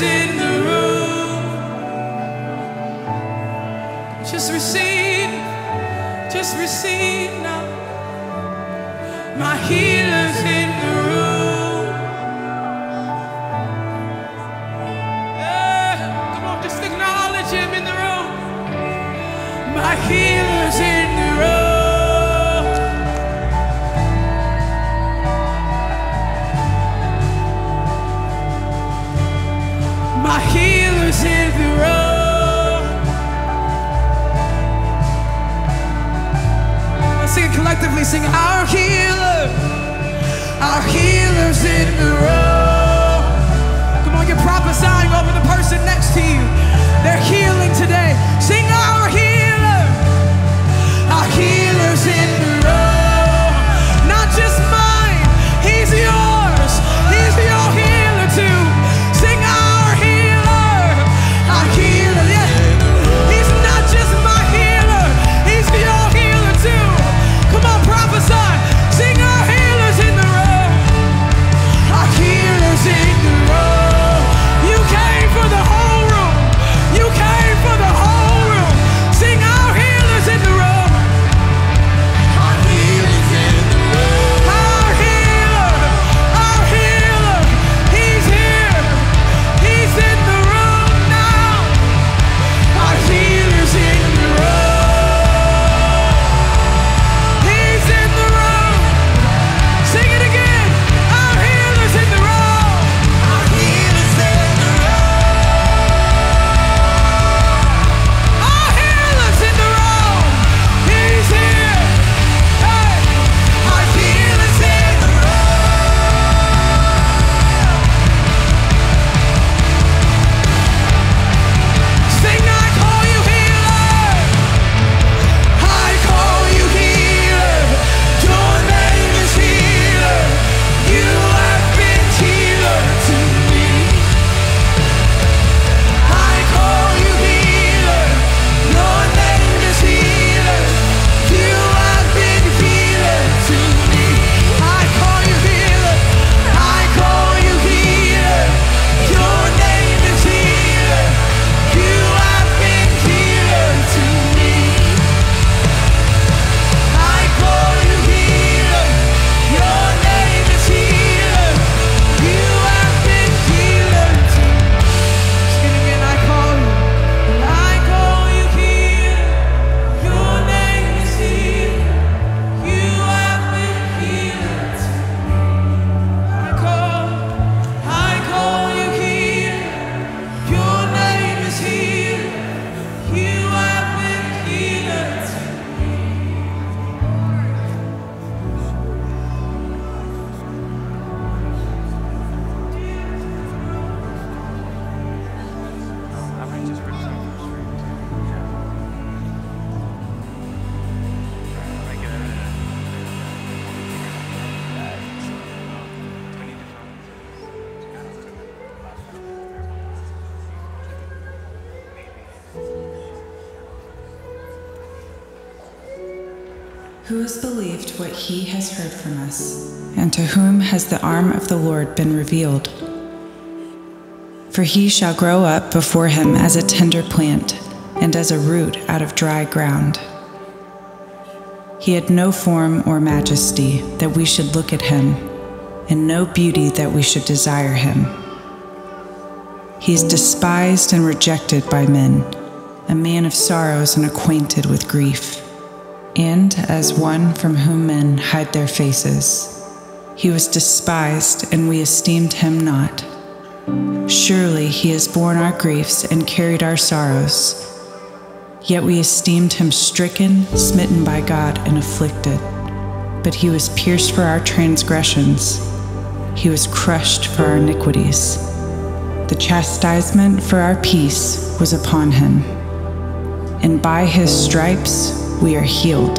in the room. Just receive, just receive now. My healing. Who has believed what he has heard from us? And to whom has the arm of the Lord been revealed? For he shall grow up before him as a tender plant, and as a root out of dry ground. He had no form or majesty that we should look at him, and no beauty that we should desire him. He is despised and rejected by men, a man of sorrows and acquainted with grief and as one from whom men hide their faces, he was despised, and we esteemed him not. Surely he has borne our griefs and carried our sorrows. Yet we esteemed him stricken, smitten by God, and afflicted. But he was pierced for our transgressions, he was crushed for our iniquities. The chastisement for our peace was upon him, and by his stripes we are healed.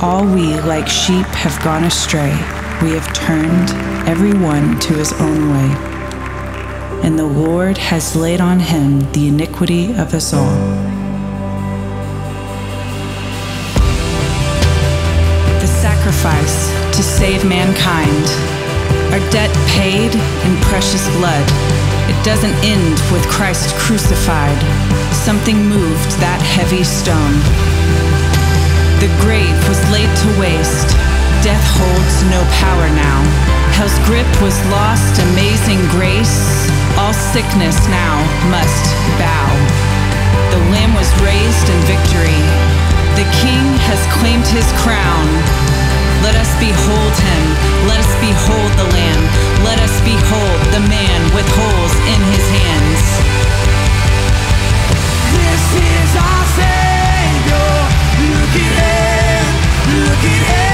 All we, like sheep, have gone astray. We have turned every one to his own way. And the Lord has laid on him the iniquity of us all. The sacrifice to save mankind. Our debt paid in precious blood. It doesn't end with Christ crucified. Something moved that heavy stone. The grave was laid to waste. Death holds no power now. Hell's grip was lost, amazing grace. All sickness now must bow. The Lamb was raised in victory. The King has claimed his crown. Let us behold him. Let us behold the Lamb. Let us behold the man with holes in his hands. This is our Savior. Look at him. Look at him.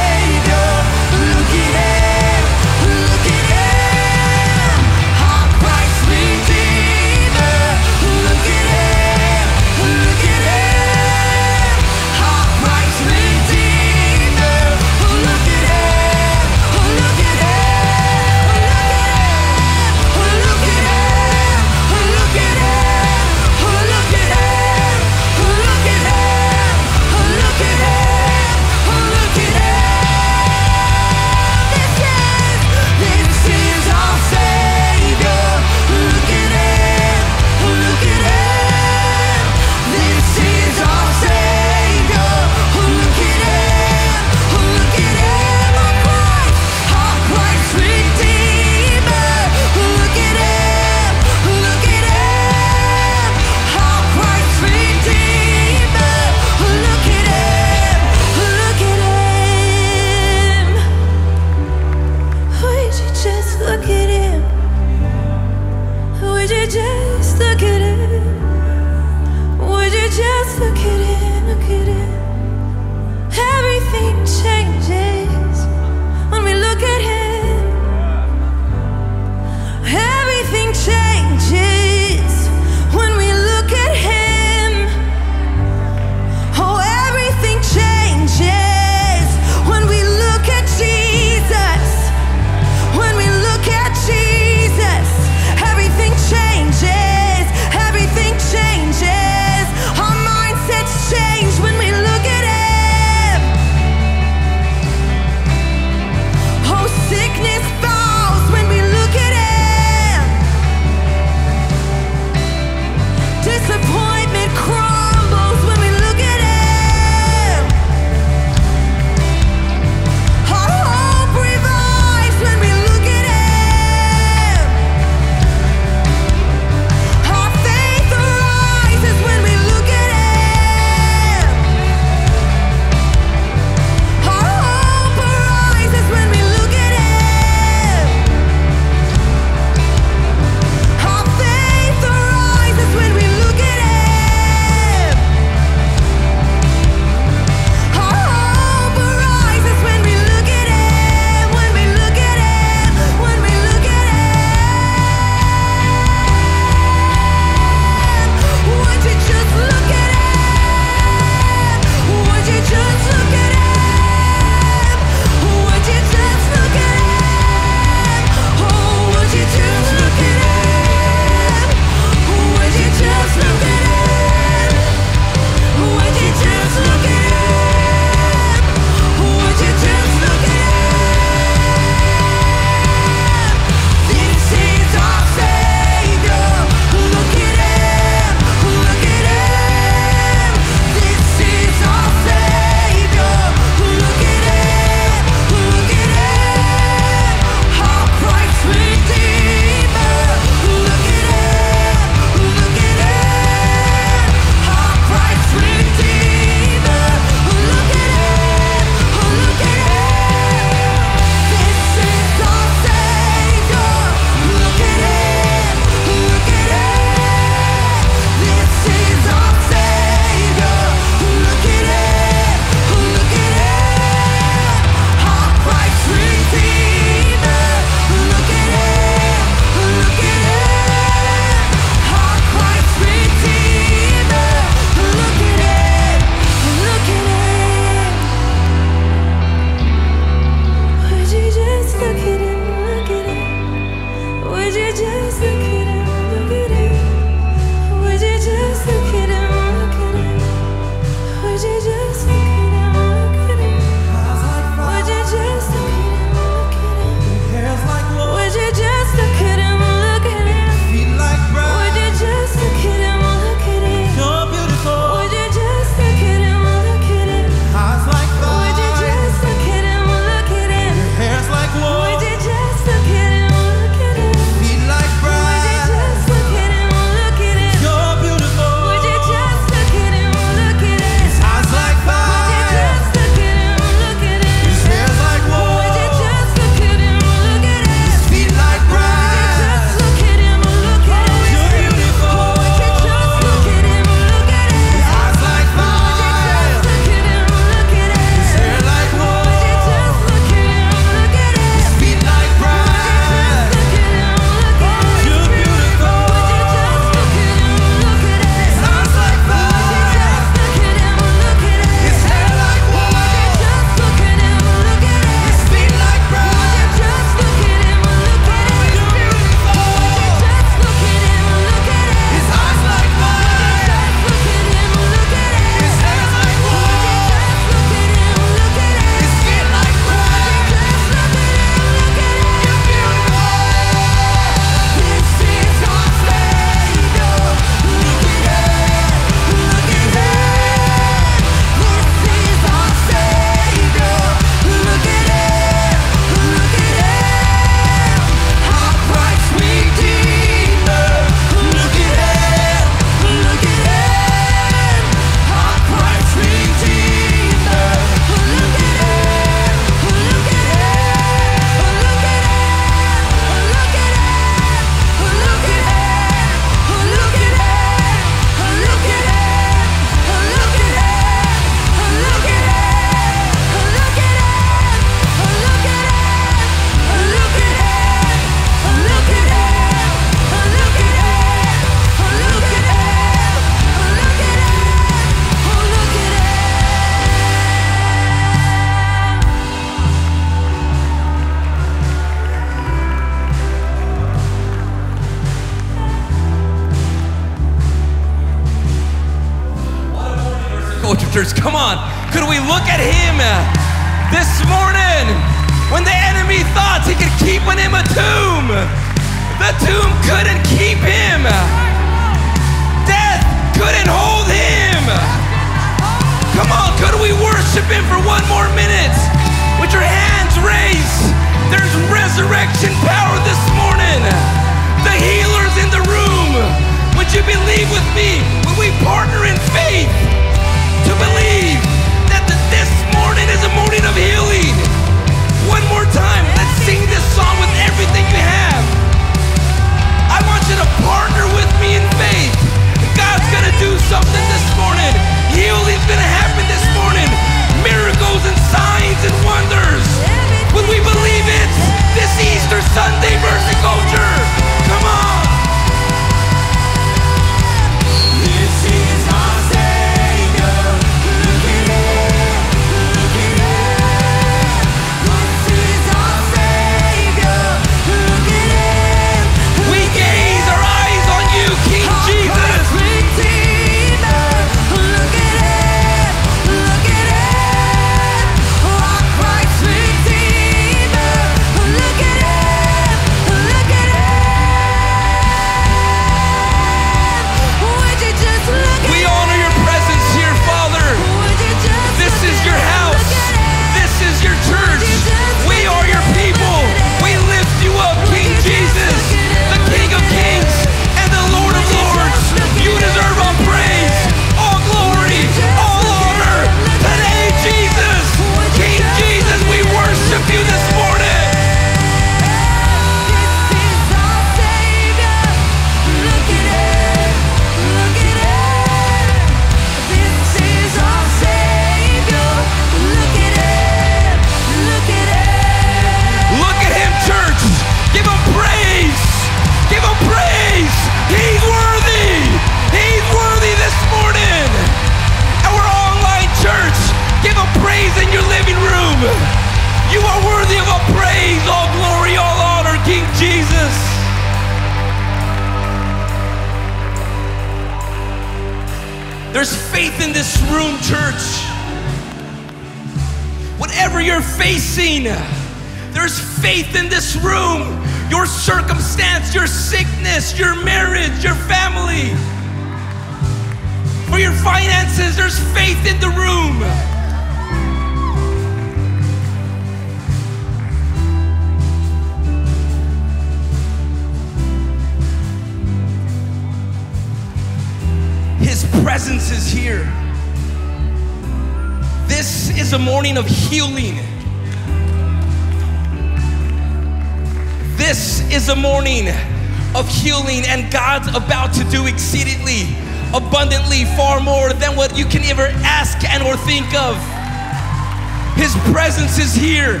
here.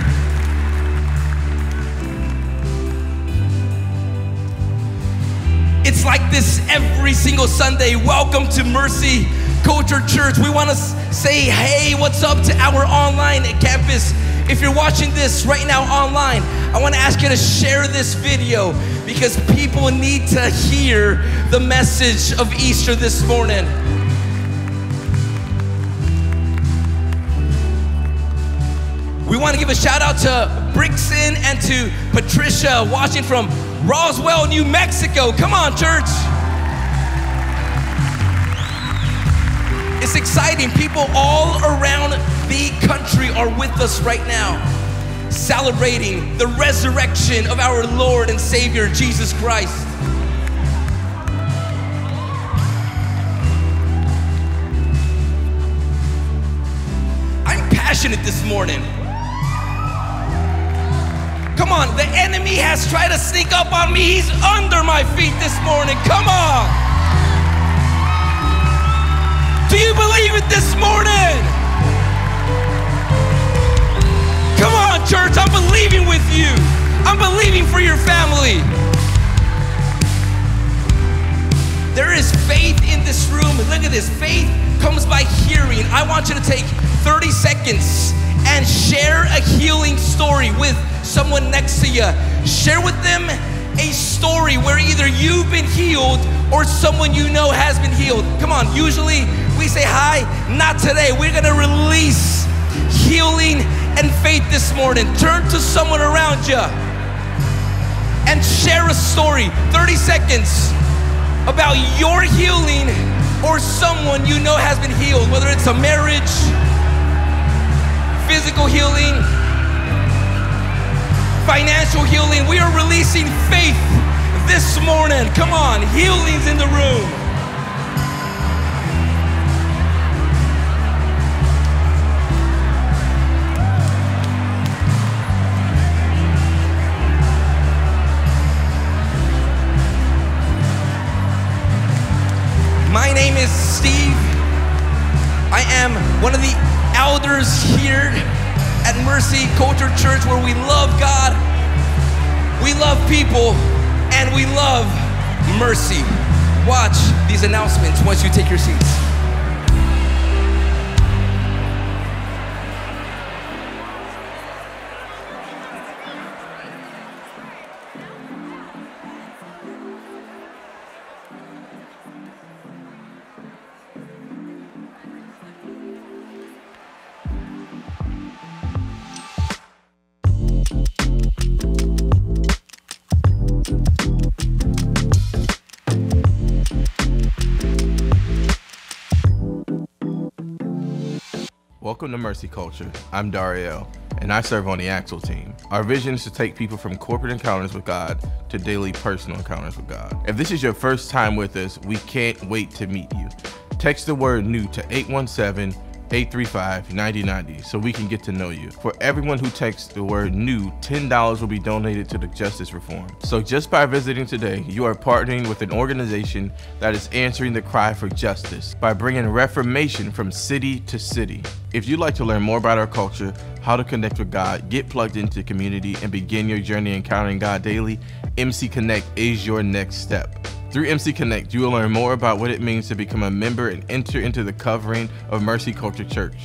It's like this every single Sunday. Welcome to Mercy Culture Church. We want to say, hey, what's up to our online campus? If you're watching this right now online, I want to ask you to share this video because people need to hear the message of Easter this morning. We want to give a shout out to Brixen and to Patricia watching from Roswell, New Mexico. Come on, church. It's exciting. People all around the country are with us right now, celebrating the resurrection of our Lord and Savior, Jesus Christ. I'm passionate this morning. he has tried to sneak up on me, he's under my feet this morning. Come on. Do you believe it this morning? Come on, church. I'm believing with you. I'm believing for your family. There is faith in this room. Look at this faith comes by hearing. I want you to take 30 seconds and share a healing story with someone next to you. Share with them a story where either you've been healed or someone you know has been healed. Come on, usually we say, Hi, not today. We're gonna release healing and faith this morning. Turn to someone around you and share a story 30 seconds about your healing or someone you know has been healed, whether it's a marriage, physical healing, financial healing. We are releasing faith this morning. Come on, healing's in the room. My name is Steve. I am one of the elders here at Mercy Culture Church where we love God, we love people, and we love mercy. Watch these announcements once you take your seats. Welcome to Mercy Culture. I'm Dario, and I serve on the Axel team. Our vision is to take people from corporate encounters with God to daily personal encounters with God. If this is your first time with us, we can't wait to meet you. Text the word new to 817 835 9090 so we can get to know you. For everyone who texts the word new, $10 will be donated to the Justice Reform. So just by visiting today, you are partnering with an organization that is answering the cry for justice by bringing reformation from city to city. If you'd like to learn more about our culture, how to connect with God, get plugged into community, and begin your journey encountering God daily, MC Connect is your next step. Through MC Connect, you will learn more about what it means to become a member and enter into the covering of Mercy Culture Church.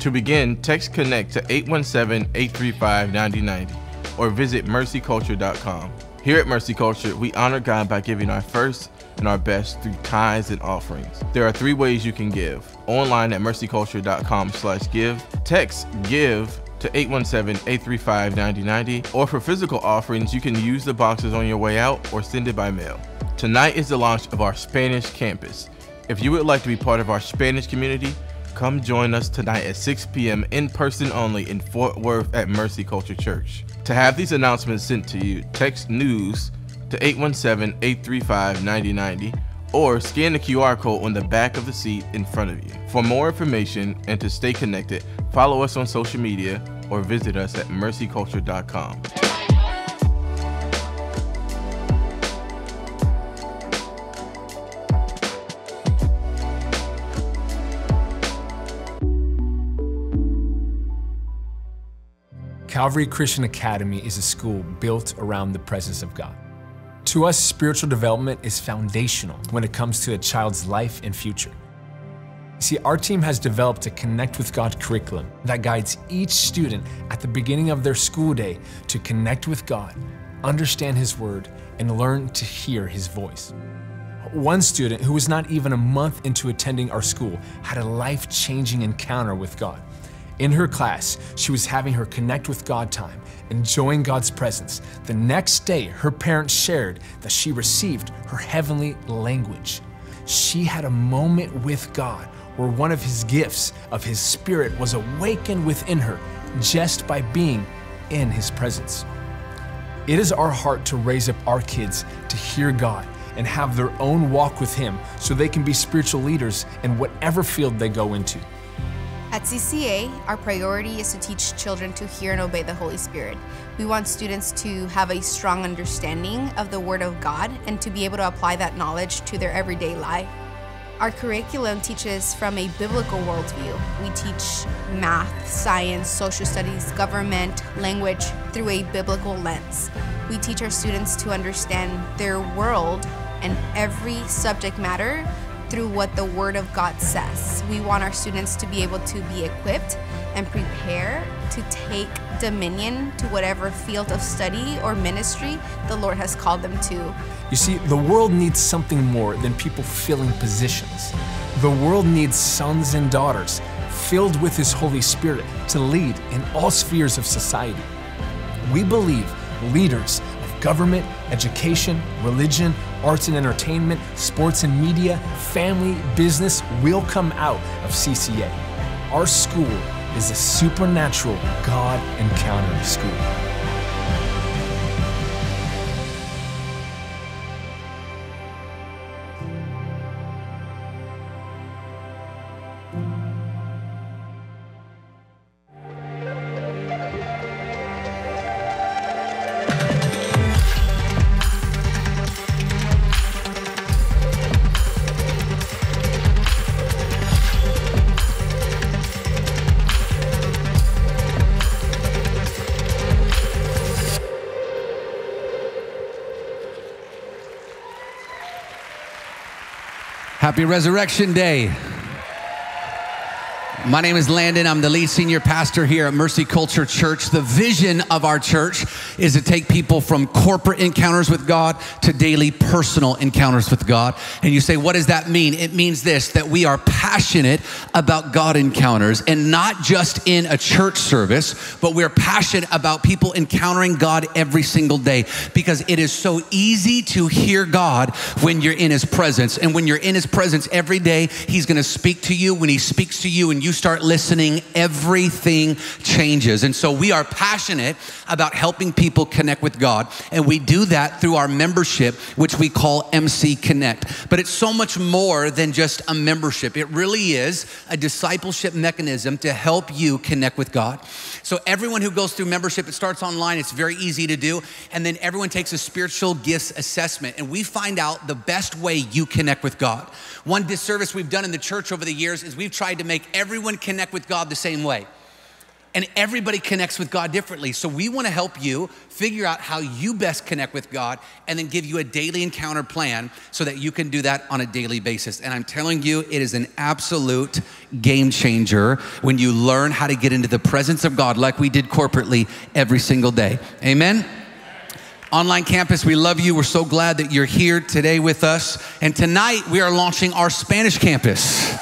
To begin, text Connect to 817 835 9090 or visit mercyculture.com. Here at Mercy Culture, we honor God by giving our first and our best through tithes and offerings. There are three ways you can give. Online at mercyculture.com slash give, text give to 817-835-9090, or for physical offerings, you can use the boxes on your way out or send it by mail. Tonight is the launch of our Spanish campus. If you would like to be part of our Spanish community, come join us tonight at 6 p.m. in person only in Fort Worth at Mercy Culture Church. To have these announcements sent to you, text news to 817-835-9090 or scan the QR code on the back of the seat in front of you. For more information and to stay connected, follow us on social media or visit us at mercyculture.com. Calvary Christian Academy is a school built around the presence of God. To us, spiritual development is foundational when it comes to a child's life and future. See, our team has developed a Connect with God curriculum that guides each student at the beginning of their school day to connect with God, understand His Word, and learn to hear His voice. One student who was not even a month into attending our school had a life changing encounter with God. In her class, she was having her connect with God time, enjoying God's presence. The next day, her parents shared that she received her heavenly language. She had a moment with God where one of his gifts of his spirit was awakened within her just by being in his presence. It is our heart to raise up our kids to hear God and have their own walk with Him so they can be spiritual leaders in whatever field they go into. At CCA, our priority is to teach children to hear and obey the Holy Spirit. We want students to have a strong understanding of the Word of God and to be able to apply that knowledge to their everyday life. Our curriculum teaches from a biblical worldview. We teach math, science, social studies, government, language through a biblical lens. We teach our students to understand their world and every subject matter through what the Word of God says. We want our students to be able to be equipped and prepare to take dominion to whatever field of study or ministry the Lord has called them to. You see, the world needs something more than people filling positions. The world needs sons and daughters filled with His Holy Spirit to lead in all spheres of society. We believe leaders of government, education, religion, arts and entertainment, sports and media, family, business will come out of CCA. Our school is a supernatural God encounter school. Happy Resurrection Day. My name is Landon. I'm the lead senior pastor here at Mercy Culture Church. The vision of our church is to take people from corporate encounters with God to daily personal encounters with God. And you say, what does that mean? It means this that we are passionate about God encounters and not just in a church service, but we're passionate about people encountering God every single day because it is so easy to hear God when you're in His presence. And when you're in His presence every day, He's going to speak to you. When He speaks to you and you start listening, everything changes. And so we are passionate about helping people connect with God. And we do that through our membership, which we call MC Connect. But it's so much more than just a membership, it really is a discipleship mechanism to help you connect with God. So everyone who goes through membership, it starts online, it's very easy to do. And then everyone takes a spiritual gifts assessment, and we find out the best way you connect with God. One disservice we've done in the church over the years is we've tried to make everyone connect with God the same way. And everybody connects with God differently. So we want to help you figure out how you best connect with God and then give you a daily encounter plan so that you can do that on a daily basis. And I'm telling you, it is an absolute game changer when you learn how to get into the presence of God like we did corporately every single day. Amen. Online campus, we love you. We're so glad that you're here today with us. And tonight we are launching our Spanish campus.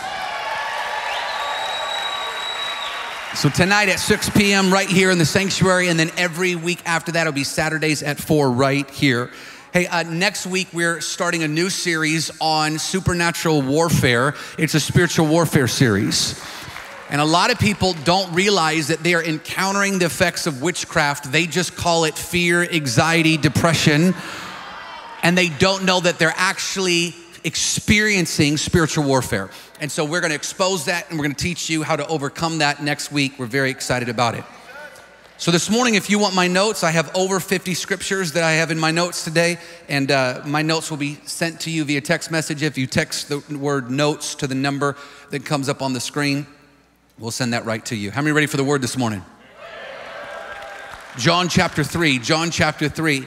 So tonight at 6 p.m. right here in the sanctuary, and then every week after that, it'll be Saturdays at 4 right here. Hey, uh, next week we're starting a new series on supernatural warfare. It's a spiritual warfare series. And a lot of people don't realize that they are encountering the effects of witchcraft. They just call it fear, anxiety, depression, and they don't know that they're actually experiencing spiritual warfare. And so we're gonna expose that and we're gonna teach you how to overcome that next week. We're very excited about it. So, this morning, if you want my notes, I have over 50 scriptures that I have in my notes today, and uh, my notes will be sent to you via text message. If you text the word notes to the number that comes up on the screen, we'll send that right to you. How many ready for the word this morning? John chapter 3, John chapter 3.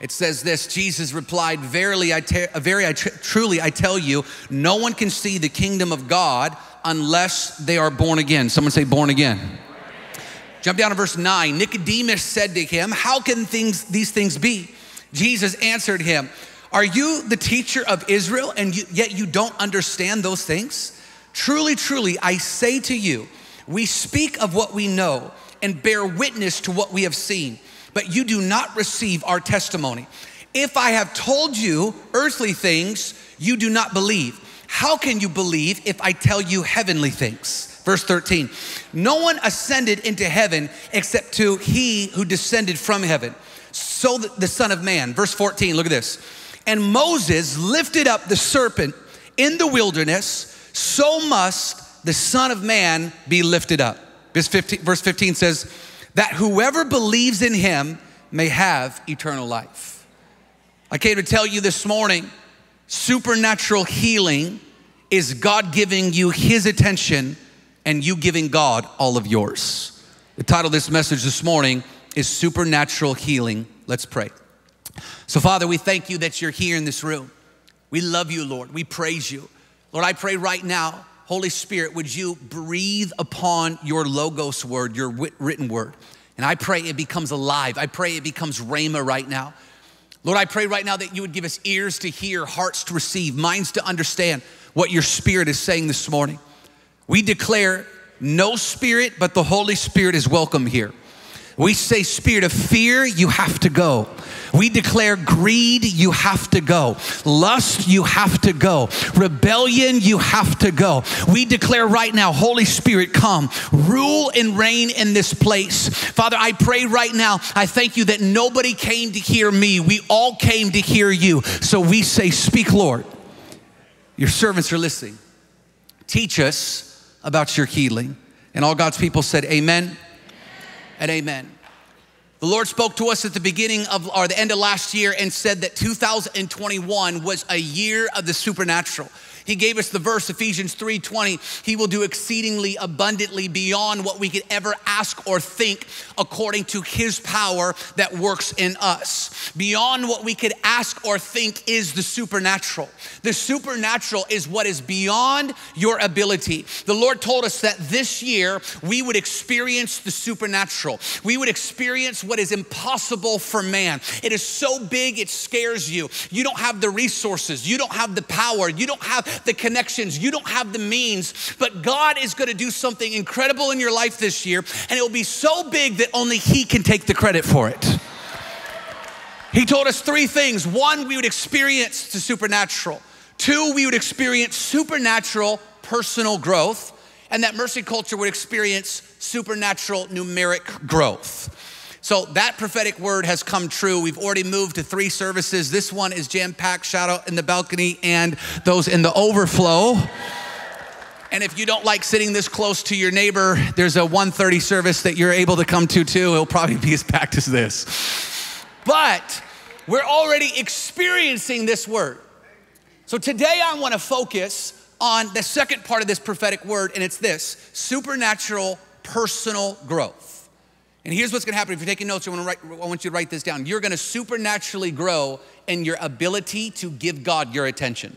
It says this Jesus replied, Verily, I te- very I tr- truly I tell you, no one can see the kingdom of God unless they are born again. Someone say, born again. Jump down to verse 9. Nicodemus said to him, How can things, these things be? Jesus answered him, Are you the teacher of Israel and you, yet you don't understand those things? Truly, truly, I say to you, we speak of what we know and bear witness to what we have seen, but you do not receive our testimony. If I have told you earthly things, you do not believe. How can you believe if I tell you heavenly things? Verse 13, no one ascended into heaven except to he who descended from heaven. So the, Son of Man. Verse 14, look at this. And Moses lifted up the serpent in the wilderness, so must the Son of Man be lifted up. Verse 15, verse 15 says, that whoever believes in him may have eternal life. I came to tell you this morning supernatural healing is God giving you his attention and you giving God all of yours. The title of this message this morning is Supernatural Healing. Let's pray. So, Father, we thank you that you're here in this room. We love you, Lord. We praise you. Lord, I pray right now, Holy Spirit, would you breathe upon your Logos word, your written word? And I pray it becomes alive. I pray it becomes Rhema right now. Lord, I pray right now that you would give us ears to hear, hearts to receive, minds to understand what your spirit is saying this morning. We declare no spirit, but the Holy Spirit is welcome here. We say, spirit of fear, you have to go. We declare greed, you have to go. Lust, you have to go. Rebellion, you have to go. We declare right now, Holy Spirit, come, rule and reign in this place. Father, I pray right now, I thank you that nobody came to hear me. We all came to hear you. So we say, Speak, Lord. Your servants are listening. Teach us about your healing. And all God's people said, Amen and amen. The Lord spoke to us at the beginning of or the end of last year and said that 2021 was a year of the supernatural. He gave us the verse Ephesians 3:20, he will do exceedingly abundantly beyond what we could ever ask or think according to his power that works in us. Beyond what we could ask or think is the supernatural. The supernatural is what is beyond your ability. The Lord told us that this year we would experience the supernatural. We would experience what is impossible for man. It is so big it scares you. You don't have the resources, you don't have the power, you don't have the connections, you don't have the means, but God is going to do something incredible in your life this year, and it will be so big that only He can take the credit for it. He told us three things. One, we would experience the supernatural. Two, we would experience supernatural personal growth. And that mercy culture would experience supernatural numeric growth. So that prophetic word has come true. We've already moved to three services. This one is jam packed, shout out in the balcony, and those in the overflow. And if you don't like sitting this close to your neighbor, there's a 1:30 service that you're able to come to too. It'll probably be as packed as this. But we're already experiencing this word. So today I want to focus on the second part of this prophetic word, and it's this supernatural personal growth. And here's what's gonna happen. If you're taking notes, I, write, I want you to write this down. You're gonna supernaturally grow in your ability to give God your attention.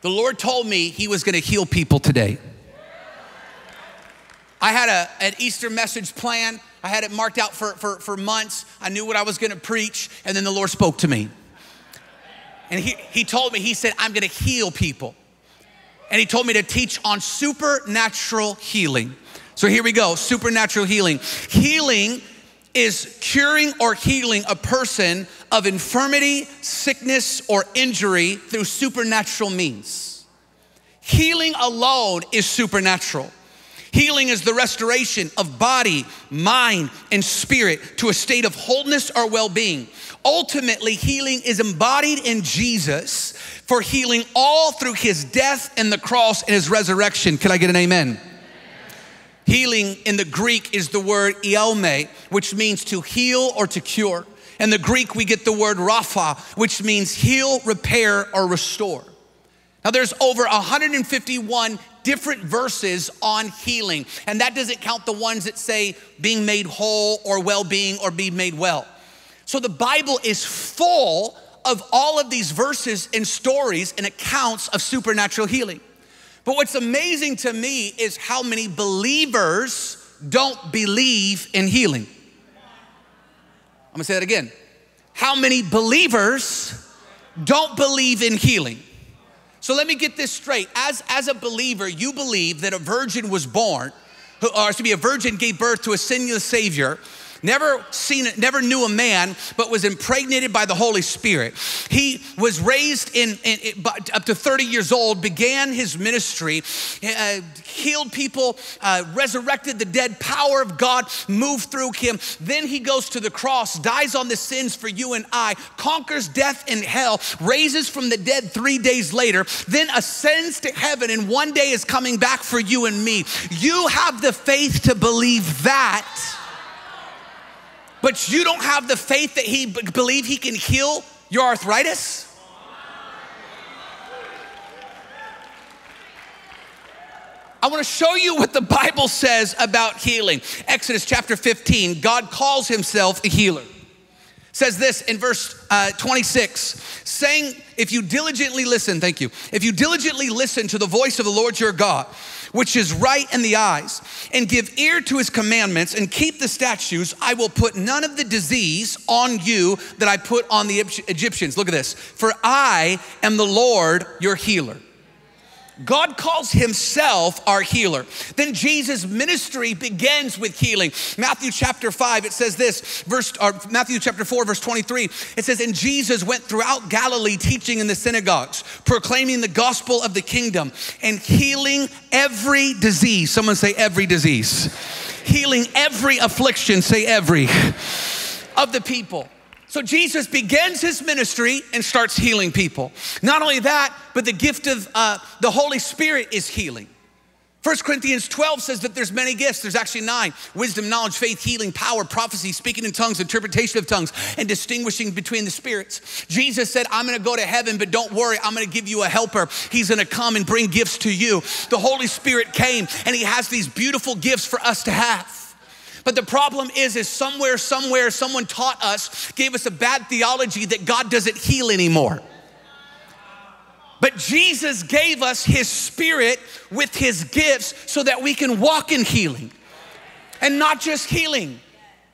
The Lord told me He was gonna heal people today. I had a, an Easter message plan. I had it marked out for, for, for months. I knew what I was gonna preach, and then the Lord spoke to me. And he, he told me, He said, I'm gonna heal people. And He told me to teach on supernatural healing. So here we go supernatural healing. Healing is curing or healing a person of infirmity, sickness, or injury through supernatural means. Healing alone is supernatural. Healing is the restoration of body, mind, and spirit to a state of wholeness or well being. Ultimately, healing is embodied in Jesus for healing all through his death and the cross and his resurrection. Can I get an amen? Healing in the Greek is the word iaomai, which means to heal or to cure. In the Greek, we get the word rapha, which means heal, repair, or restore. Now, there's over 151 different verses on healing, and that doesn't count the ones that say being made whole or well being or being made well. So, the Bible is full of all of these verses and stories and accounts of supernatural healing. But what's amazing to me is how many believers don't believe in healing. I'm gonna say that again. How many believers don't believe in healing? So let me get this straight. As, as a believer, you believe that a virgin was born, or to be a virgin gave birth to a sinless Savior. Never seen it, never knew a man, but was impregnated by the Holy Spirit. He was raised in, in, in- up to 30 years old, began his ministry, uh, healed people, uh, resurrected the dead. Power of God moved through him. Then he goes to the cross, dies on the sins for you and I, conquers death and hell, raises from the dead three days later, then ascends to heaven, and one day is coming back for you and me. You have the faith to believe that but you don't have the faith that he b- believe he can heal your arthritis I want to show you what the Bible says about healing. Exodus chapter 15, God calls himself a healer. says this in verse uh, 26 saying, If you diligently listen, thank you, if you diligently listen to the voice of the Lord your God, which is right in the eyes, and give ear to his commandments and keep the statutes, I will put none of the disease on you that I put on the Egyptians. Look at this. For I am the Lord your healer. God calls himself our healer. Then Jesus' ministry begins with healing. Matthew chapter 5, it says this, verse Matthew chapter 4, verse 23. It says, And Jesus went throughout Galilee teaching in the synagogues, proclaiming the gospel of the kingdom, and healing every disease. Someone say every disease. Healing every affliction, say every of the people. So Jesus begins his ministry and starts healing people. Not only that, but the gift of uh, the Holy Spirit is healing. 1 Corinthians 12 says that there's many gifts. There's actually nine wisdom, knowledge, faith, healing, power, prophecy, speaking in tongues, interpretation of tongues, and distinguishing between the spirits. Jesus said, I'm gonna go to heaven, but don't worry, I'm gonna give you a helper. He's gonna come and bring gifts to you. The Holy Spirit came and he has these beautiful gifts for us to have. But the problem is, is somewhere, somewhere, someone taught us, gave us a bad theology that God doesn't heal anymore. But Jesus gave us his spirit with his gifts so that we can walk in healing. And not just healing,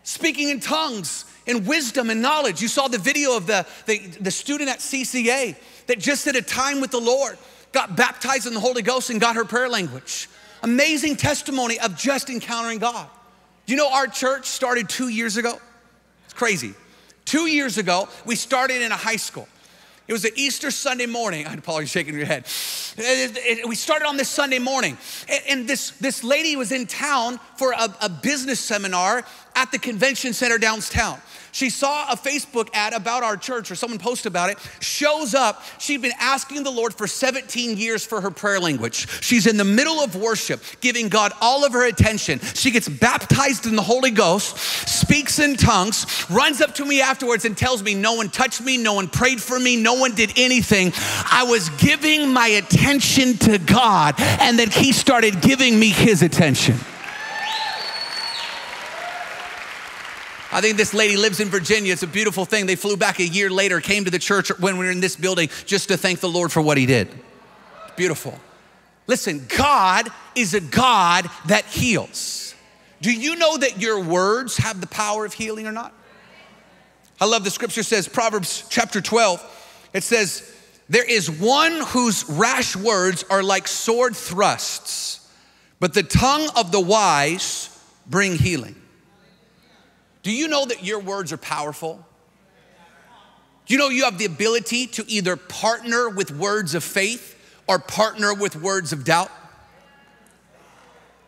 speaking in tongues and wisdom and knowledge. You saw the video of the, the, the student at CCA that just at a time with the Lord got baptized in the Holy Ghost and got her prayer language. Amazing testimony of just encountering God. You know, our church started two years ago. It's crazy. Two years ago, we started in a high school. It was an Easter Sunday morning. I Paul, you're shaking your head. It- it- we started on this Sunday morning, and, and this, this lady was in town for a, a business seminar at the convention center downtown. She saw a Facebook ad about our church, or someone posted about it, shows up. She'd been asking the Lord for 17 years for her prayer language. She's in the middle of worship, giving God all of her attention. She gets baptized in the Holy Ghost, speaks in tongues, runs up to me afterwards and tells me, No one touched me, no one prayed for me, no one did anything. I was giving my attention to God, and then He started giving me His attention. I think this lady lives in Virginia. It's a beautiful thing. They flew back a year later, came to the church when we were in this building just to thank the Lord for what he did. Beautiful. Listen, God is a God that heals. Do you know that your words have the power of healing or not? I love the scripture says, Proverbs chapter 12, it says, There is one whose rash words are like sword thrusts, but the tongue of the wise bring healing. Do you know that your words are powerful? Do you know you have the ability to either partner with words of faith or partner with words of doubt?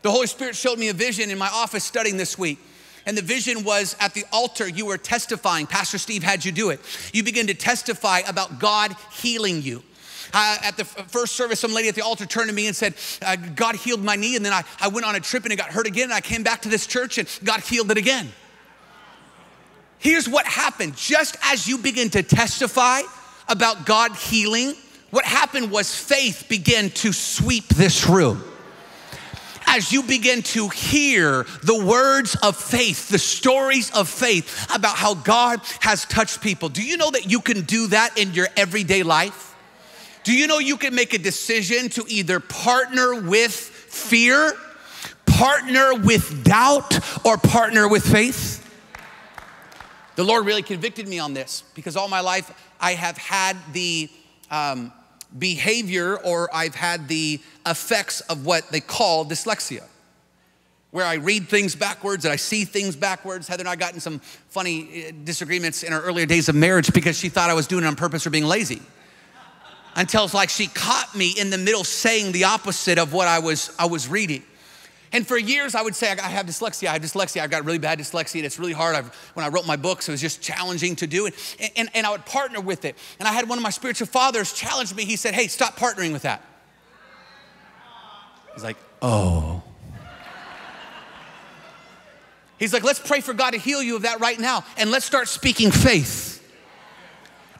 The Holy Spirit showed me a vision in my office studying this week. And the vision was at the altar, you were testifying. Pastor Steve had you do it. You begin to testify about God healing you. Uh, at the first service, some lady at the altar turned to me and said, uh, God healed my knee. And then I, I went on a trip and it got hurt again. And I came back to this church and God healed it again. Here's what happened just as you begin to testify about God healing, what happened was faith began to sweep this room. As you begin to hear the words of faith, the stories of faith about how God has touched people, do you know that you can do that in your everyday life? Do you know you can make a decision to either partner with fear, partner with doubt, or partner with faith? The Lord really convicted me on this because all my life I have had the um, behavior or I've had the effects of what they call dyslexia, where I read things backwards and I see things backwards. Heather and I got in some funny uh, disagreements in our earlier days of marriage because she thought I was doing it on purpose or being lazy. Until it's like she caught me in the middle saying the opposite of what I was, I was reading. And for years, I would say, I have dyslexia, I have dyslexia, I've got really bad dyslexia, and it's really hard. I've, when I wrote my books, it was just challenging to do it. And, and, and I would partner with it. And I had one of my spiritual fathers challenge me. He said, Hey, stop partnering with that. He's like, Oh. He's like, Let's pray for God to heal you of that right now, and let's start speaking faith.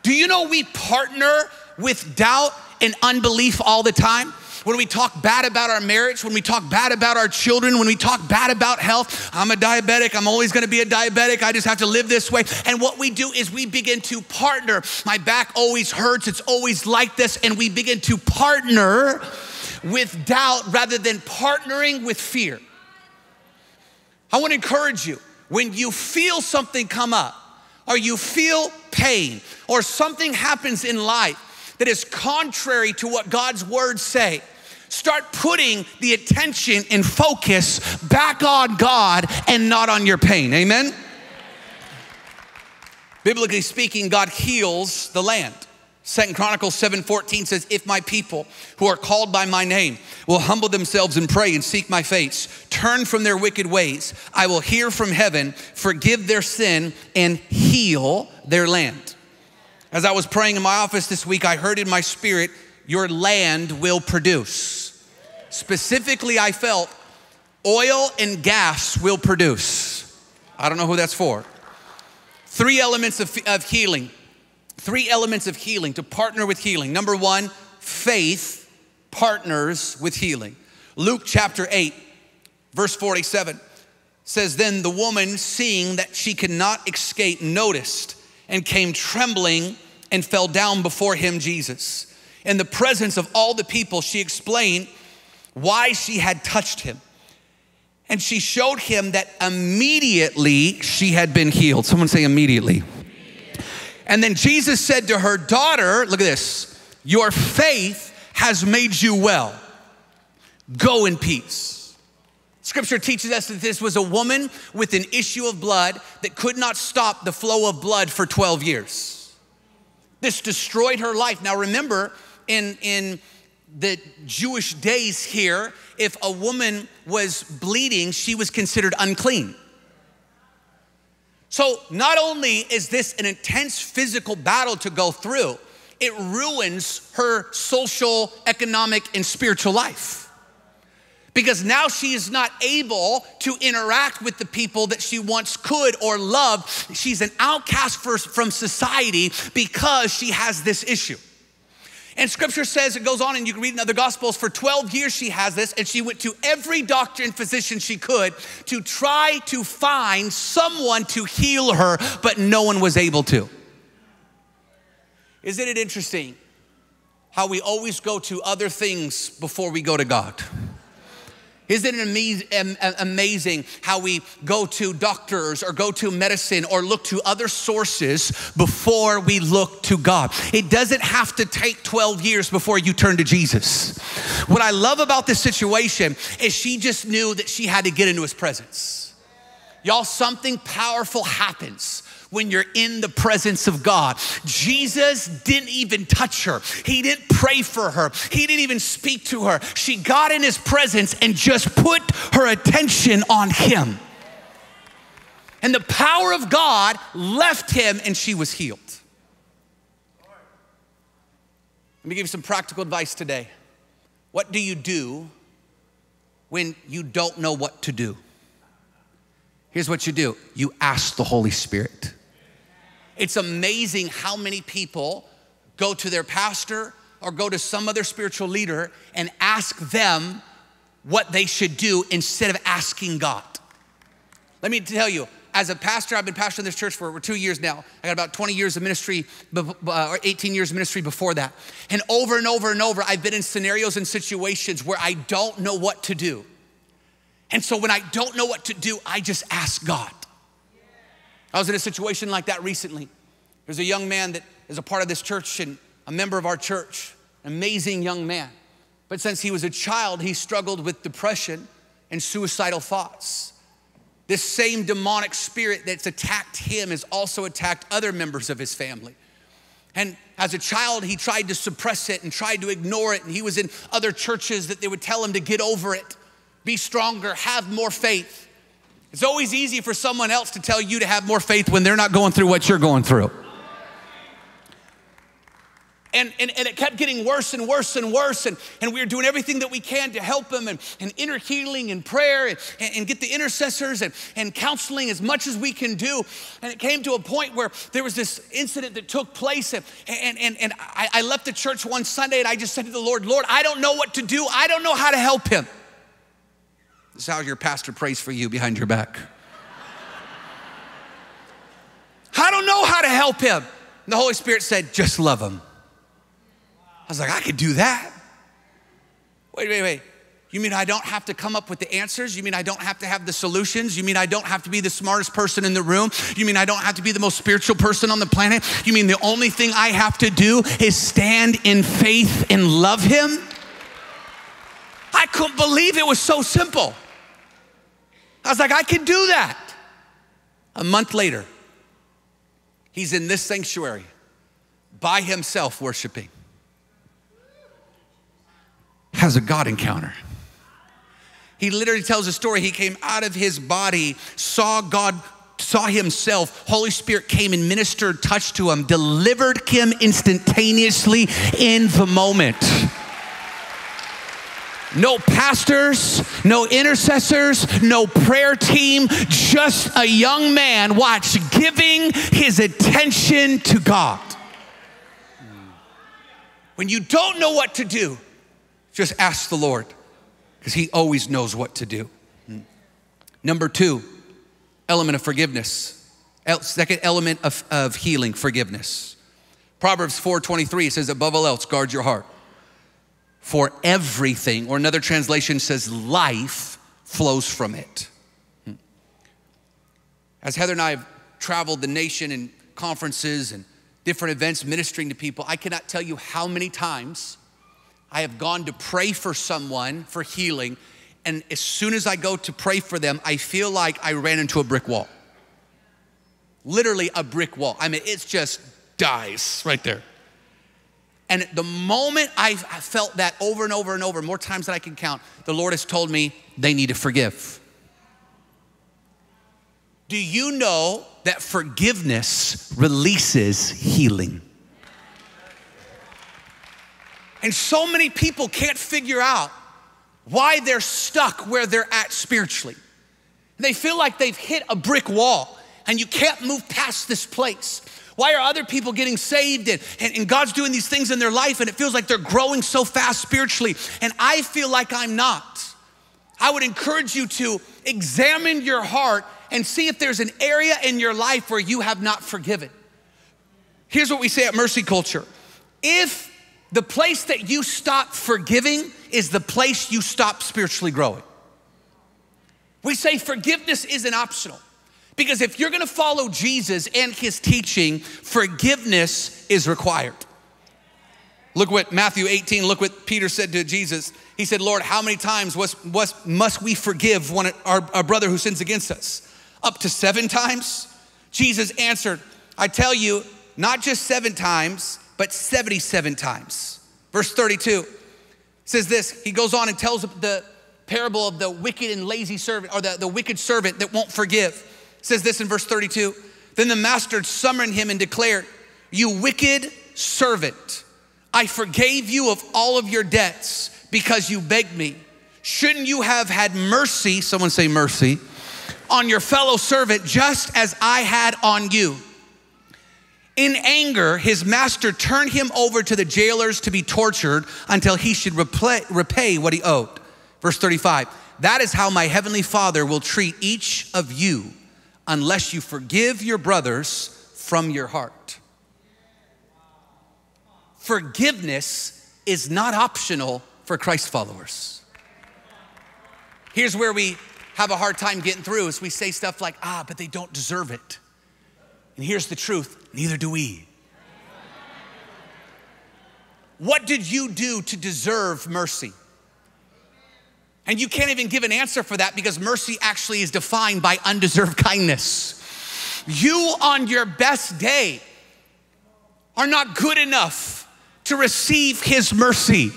Do you know we partner with doubt and unbelief all the time? When we talk bad about our marriage, when we talk bad about our children, when we talk bad about health. I'm a diabetic. I'm always going to be a diabetic. I just have to live this way. And what we do is we begin to partner. My back always hurts. It's always like this. And we begin to partner with doubt rather than partnering with fear. I want to encourage you when you feel something come up, or you feel pain, or something happens in life that is contrary to what God's words say, start putting the attention and focus back on God and not on your pain. Amen? Biblically speaking, God heals the land. Second Chronicles 7:14 says, "If my people who are called by my name will humble themselves and pray and seek my face, turn from their wicked ways, I will hear from heaven, forgive their sin and heal their land." As I was praying in my office this week, I heard in my spirit, "Your land will produce." Specifically, I felt oil and gas will produce. I don't know who that's for. Three elements of, of healing three elements of healing to partner with healing. Number one, faith partners with healing. Luke chapter 8, verse 47 says, Then the woman, seeing that she could not escape, noticed and came trembling and fell down before him, Jesus. In the presence of all the people, she explained why she had touched him. And she showed him that immediately she had been healed. Someone say, immediately. And then Jesus said to her, Daughter, look at this, your faith has made you well. Go in peace. Scripture teaches us that this was a woman with an issue of blood that could not stop the flow of blood for 12 years. This destroyed her life. Now remember, in, in the Jewish days here, if a woman was bleeding, she was considered unclean. So, not only is this an intense physical battle to go through, it ruins her social, economic, and spiritual life. Because now she is not able to interact with the people that she once could or loved. She's an outcast for, from society because she has this issue. And scripture says, it goes on, and you can read in other gospels, for 12 years she has this, and she went to every doctor and physician she could to try to find someone to heal her, but no one was able to. Isn't it interesting how we always go to other things before we go to God? Isn't it amazing how we go to doctors or go to medicine or look to other sources before we look to God? It doesn't have to take 12 years before you turn to Jesus. What I love about this situation is she just knew that she had to get into his presence. Y'all, something powerful happens when you're in the presence of God. Jesus didn't even touch her, He didn't pray for her, He didn't even speak to her. She got in His presence and just put her attention on Him. And the power of God left him and she was healed. Let me give you some practical advice today. What do you do when you don't know what to do? Here's what you do you ask the Holy Spirit. It's amazing how many people go to their pastor or go to some other spiritual leader and ask them what they should do instead of asking God. Let me tell you, as a pastor, I've been pastoring this church for over two years now. I got about 20 years of ministry, uh, or 18 years of ministry before that. And over and over and over, I've been in scenarios and situations where I don't know what to do. And so when I don't know what to do, I just ask God. I was in a situation like that recently. There's a young man that is a part of this church and a member of our church, an amazing young man. But since he was a child, he struggled with depression and suicidal thoughts. This same demonic spirit that's attacked him has also attacked other members of his family. And as a child, he tried to suppress it and tried to ignore it. And he was in other churches that they would tell him to get over it, be stronger, have more faith. It's always easy for someone else to tell you to have more faith when they're not going through what you're going through. And, and, and it kept getting worse and worse and worse. And, and we were doing everything that we can to help him and, and inner healing and prayer and, and get the intercessors and, and counseling as much as we can do. And it came to a point where there was this incident that took place. And, and, and, and I, I left the church one Sunday and I just said to the Lord, Lord, I don't know what to do. I don't know how to help him. This is how your pastor prays for you behind your back. I don't know how to help him. And the Holy Spirit said, just love him. I was like, I could do that. Wait, wait, wait. You mean I don't have to come up with the answers? You mean I don't have to have the solutions? You mean I don't have to be the smartest person in the room? You mean I don't have to be the most spiritual person on the planet? You mean the only thing I have to do is stand in faith and love him? I couldn't believe it was so simple. I was like, I can do that. A month later, he's in this sanctuary by himself worshiping. Has a God encounter. He literally tells a story. He came out of his body, saw God, saw himself. Holy Spirit came and ministered, touched to him, delivered him instantaneously in the moment. No pastors, no intercessors, no prayer team, just a young man, watch, giving his attention to God. When you don't know what to do, just ask the Lord because he always knows what to do. Number two, element of forgiveness. Second element of, of healing, forgiveness. Proverbs 4:23 says, above all else, guard your heart. For everything, or another translation says, life flows from it. Hmm. As Heather and I have traveled the nation in conferences and different events ministering to people, I cannot tell you how many times I have gone to pray for someone for healing, and as soon as I go to pray for them, I feel like I ran into a brick wall. Literally a brick wall. I mean, it's just dies right there. And the moment I felt that over and over and over, more times than I can count, the Lord has told me they need to forgive. Do you know that forgiveness releases healing? And so many people can't figure out why they're stuck where they're at spiritually. They feel like they've hit a brick wall and you can't move past this place. Why are other people getting saved and, and, and God's doing these things in their life and it feels like they're growing so fast spiritually and I feel like I'm not? I would encourage you to examine your heart and see if there's an area in your life where you have not forgiven. Here's what we say at Mercy Culture if the place that you stop forgiving is the place you stop spiritually growing. We say forgiveness isn't optional because if you're gonna follow Jesus and his teaching, forgiveness is required. Look what Matthew 18, look what Peter said to Jesus. He said, Lord, how many times was, was, must we forgive one, our, our brother who sins against us? Up to seven times? Jesus answered, I tell you, not just seven times, but 77 times. Verse 32 says this He goes on and tells the parable of the wicked and lazy servant, or the, the wicked servant that won't forgive. Says this in verse 32 Then the master summoned him and declared, You wicked servant, I forgave you of all of your debts because you begged me. Shouldn't you have had mercy, someone say mercy, on your fellow servant just as I had on you? In anger, his master turned him over to the jailers to be tortured until he should repay, repay what he owed. Verse 35 That is how my heavenly Father will treat each of you unless you forgive your brothers from your heart. Forgiveness is not optional for Christ followers. Here's where we have a hard time getting through is we say stuff like, ah, but they don't deserve it. And here's the truth neither do we. What did you do to deserve mercy? And you can't even give an answer for that because mercy actually is defined by undeserved kindness. You, on your best day, are not good enough to receive His mercy.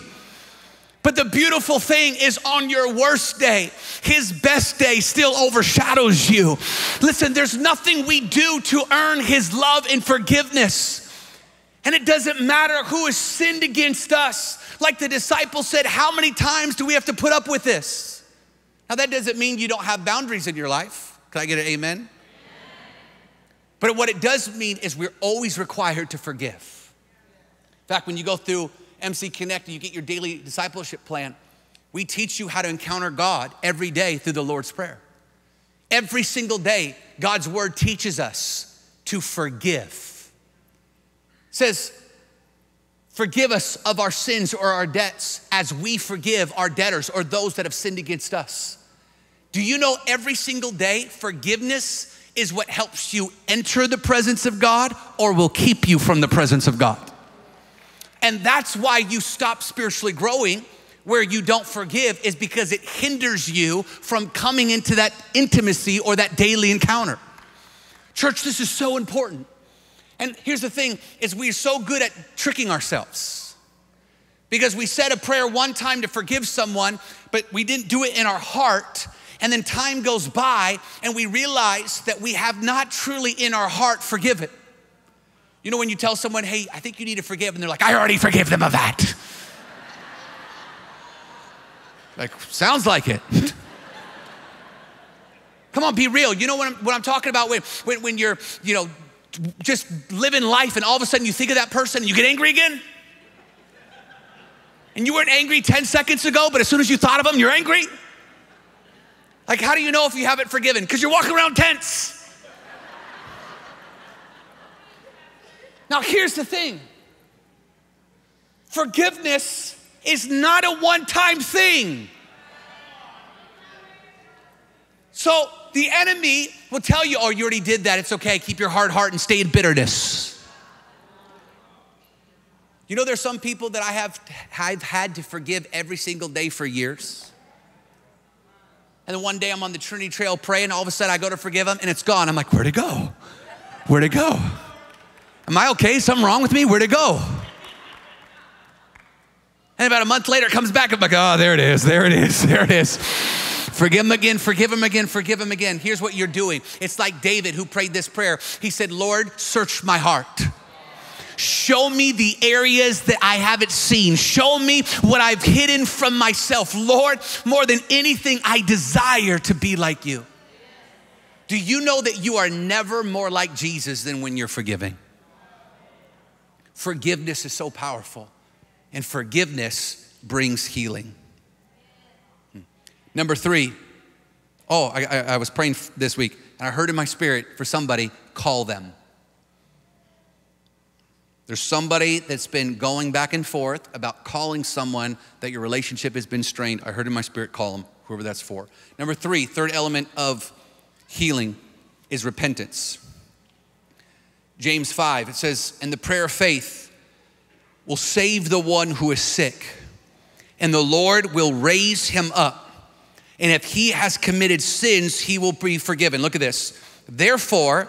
But the beautiful thing is, on your worst day, His best day still overshadows you. Listen, there's nothing we do to earn His love and forgiveness. And it doesn't matter who has sinned against us. Like the disciples said, how many times do we have to put up with this? Now, that doesn't mean you don't have boundaries in your life. Can I get an amen? But what it does mean is we're always required to forgive. In fact, when you go through MC Connect and you get your daily discipleship plan, we teach you how to encounter God every day through the Lord's Prayer. Every single day, God's word teaches us to forgive. It says, Forgive us of our sins or our debts as we forgive our debtors or those that have sinned against us. Do you know every single day, forgiveness is what helps you enter the presence of God or will keep you from the presence of God? And that's why you stop spiritually growing where you don't forgive, is because it hinders you from coming into that intimacy or that daily encounter. Church, this is so important. And here's the thing is we're so good at tricking ourselves. Because we said a prayer one time to forgive someone, but we didn't do it in our heart. And then time goes by and we realize that we have not truly in our heart forgiven. You know, when you tell someone, hey, I think you need to forgive, and they're like, I already forgive them of that. like, sounds like it. Come on, be real. You know what I'm, what I'm talking about when, when, when you're, you know, just living life and all of a sudden you think of that person and you get angry again? And you weren't angry 10 seconds ago, but as soon as you thought of them, you're angry? Like, how do you know if you haven't forgiven? Because you're walking around tense. Now, here's the thing forgiveness is not a one time thing. So, the enemy will tell you, oh, you already did that. It's okay. Keep your hard heart and stay in bitterness. You know, there's some people that I have I've had to forgive every single day for years. And then one day I'm on the Trinity Trail praying, and all of a sudden I go to forgive them and it's gone. I'm like, where'd it go? Where'd it go? Am I okay? Something wrong with me? Where'd it go? And about a month later, it comes back. I'm like, oh, there it is, there it is, there it is. Forgive him again, forgive him again, forgive him again. Here's what you're doing. It's like David who prayed this prayer. He said, Lord, search my heart. Show me the areas that I haven't seen. Show me what I've hidden from myself. Lord, more than anything, I desire to be like you. Do you know that you are never more like Jesus than when you're forgiving? Forgiveness is so powerful, and forgiveness brings healing. Number three, oh, I, I, I was praying this week, and I heard in my spirit for somebody, call them. There's somebody that's been going back and forth about calling someone that your relationship has been strained. I heard in my spirit, call them, whoever that's for. Number three, third element of healing is repentance. James 5, it says, And the prayer of faith will save the one who is sick, and the Lord will raise him up. And if he has committed sins, he will be forgiven. Look at this. Therefore,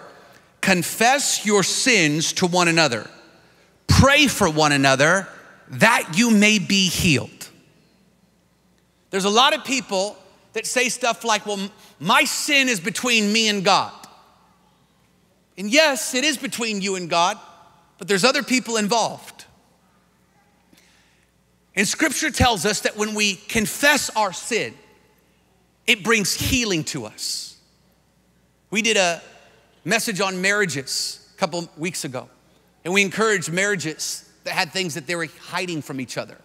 confess your sins to one another, pray for one another that you may be healed. There's a lot of people that say stuff like, Well, my sin is between me and God. And yes, it is between you and God, but there's other people involved. And scripture tells us that when we confess our sin, it brings healing to us. We did a message on marriages a couple weeks ago, and we encouraged marriages that had things that they were hiding from each other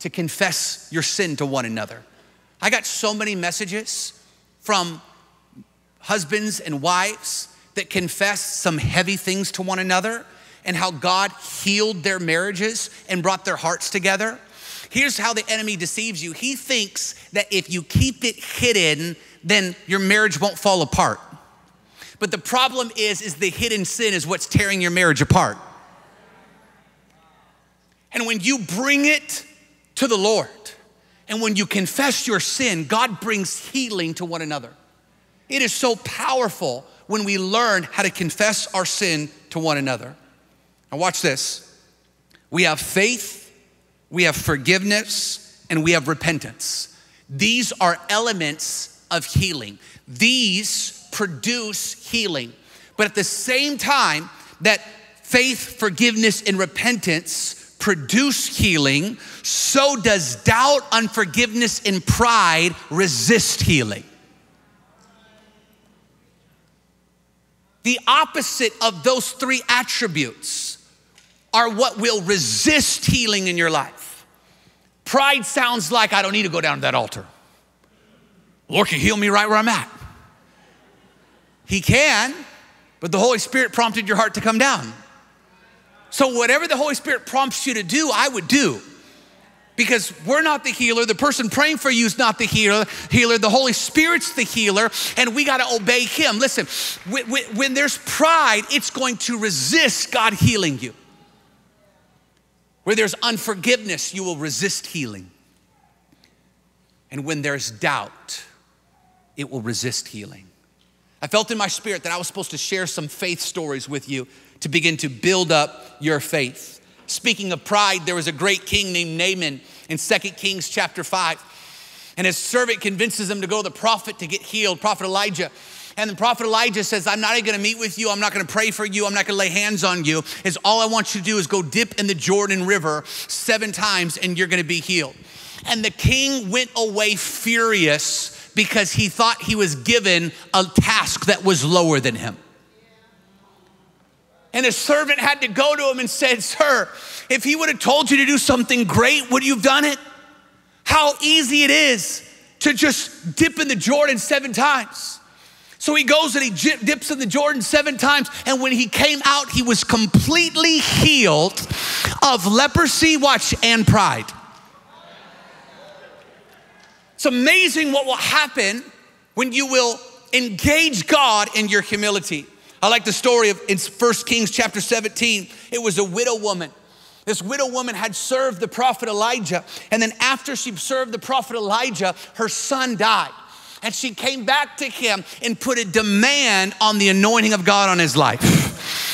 to confess your sin to one another. I got so many messages from husbands and wives that confessed some heavy things to one another and how God healed their marriages and brought their hearts together. Here's how the enemy deceives you. He thinks that if you keep it hidden, then your marriage won't fall apart. But the problem is is the hidden sin is what's tearing your marriage apart. And when you bring it to the Lord, and when you confess your sin, God brings healing to one another. It is so powerful when we learn how to confess our sin to one another. Now, watch this. We have faith, we have forgiveness, and we have repentance. These are elements of healing. These produce healing. But at the same time that faith, forgiveness, and repentance produce healing, so does doubt, unforgiveness, and pride resist healing. The opposite of those three attributes are what will resist healing in your life. Pride sounds like I don't need to go down to that altar. Lord can heal me right where I'm at. He can, but the Holy Spirit prompted your heart to come down. So, whatever the Holy Spirit prompts you to do, I would do. Because we're not the healer, the person praying for you is not the healer, healer, the Holy Spirit's the healer, and we got to obey Him. Listen, when, when, when there's pride, it's going to resist God healing you. Where there's unforgiveness, you will resist healing. And when there's doubt, it will resist healing. I felt in my spirit that I was supposed to share some faith stories with you to begin to build up your faith. Speaking of pride, there was a great king named Naaman in 2 Kings chapter 5. And his servant convinces him to go to the prophet to get healed, Prophet Elijah. And the prophet Elijah says, I'm not even gonna meet with you, I'm not gonna pray for you, I'm not gonna lay hands on you. Is all I want you to do is go dip in the Jordan River seven times and you're gonna be healed. And the king went away furious because he thought he was given a task that was lower than him. And his servant had to go to him and said, Sir, if he would have told you to do something great, would you have done it? How easy it is to just dip in the Jordan seven times. So he goes and he dips in the Jordan seven times. And when he came out, he was completely healed of leprosy, watch, and pride. It's amazing what will happen when you will engage God in your humility. I like the story of in 1 Kings chapter 17. It was a widow woman. This widow woman had served the prophet Elijah. And then after she served the prophet Elijah, her son died. And she came back to him and put a demand on the anointing of God on his life.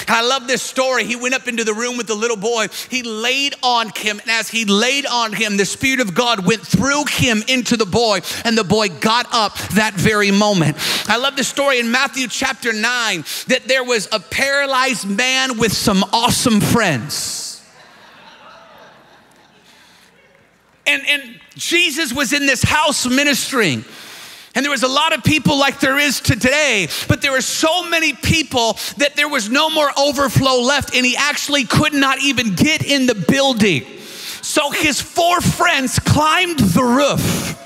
I love this story. He went up into the room with the little boy. He laid on him, and as he laid on him, the Spirit of God went through him into the boy, and the boy got up that very moment. I love this story in Matthew chapter 9 that there was a paralyzed man with some awesome friends. And, and Jesus was in this house ministering. And there was a lot of people like there is today, but there were so many people that there was no more overflow left, and he actually could not even get in the building. So his four friends climbed the roof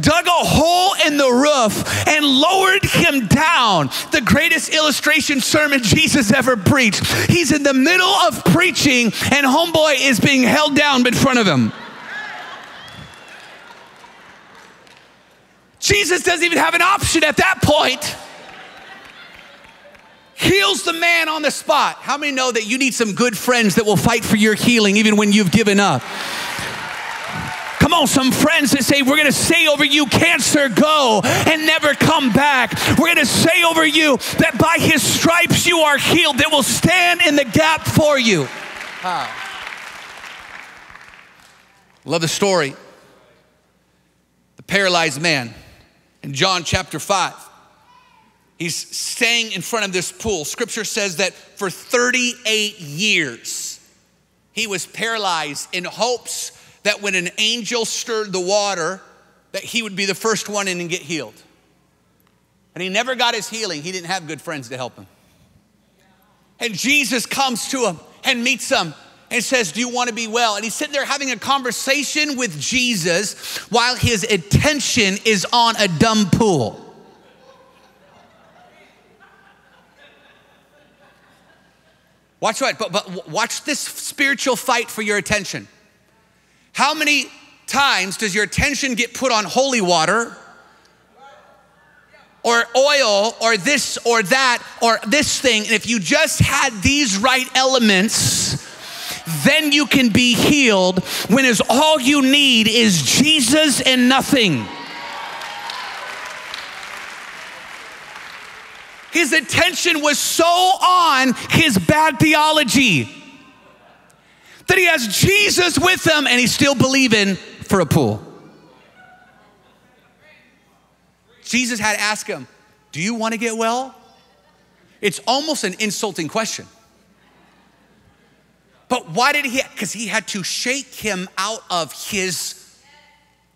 dug a hole in the roof and lowered him down. The greatest illustration sermon Jesus ever preached. He's in the middle of preaching, and homeboy is being held down in front of him. Jesus doesn't even have an option at that point. Heals the man on the spot. How many know that you need some good friends that will fight for your healing even when you've given up? Come on, some friends that say, We're gonna say over you, cancer, go and never come back. We're gonna say over you that by his stripes you are healed, that will stand in the gap for you. Love the story. The paralyzed man in John chapter 5. He's staying in front of this pool. Scripture says that for 38 years, he was paralyzed in hopes that when an angel stirred the water, that he would be the first one in and get healed. And he never got his healing. He didn't have good friends to help him. And Jesus comes to him and meets him and says, Do you want to be well? And he's sitting there having a conversation with Jesus while his attention is on a dumb pool. Watch what, but, but watch this spiritual fight for your attention. How many times does your attention get put on holy water or oil or this or that or this thing? And if you just had these right elements, then you can be healed when is all you need is Jesus and nothing. His attention was so on his bad theology that he has Jesus with him and he's still believing for a pool. Jesus had asked him, Do you want to get well? It's almost an insulting question. Why did he? Because he had to shake him out of his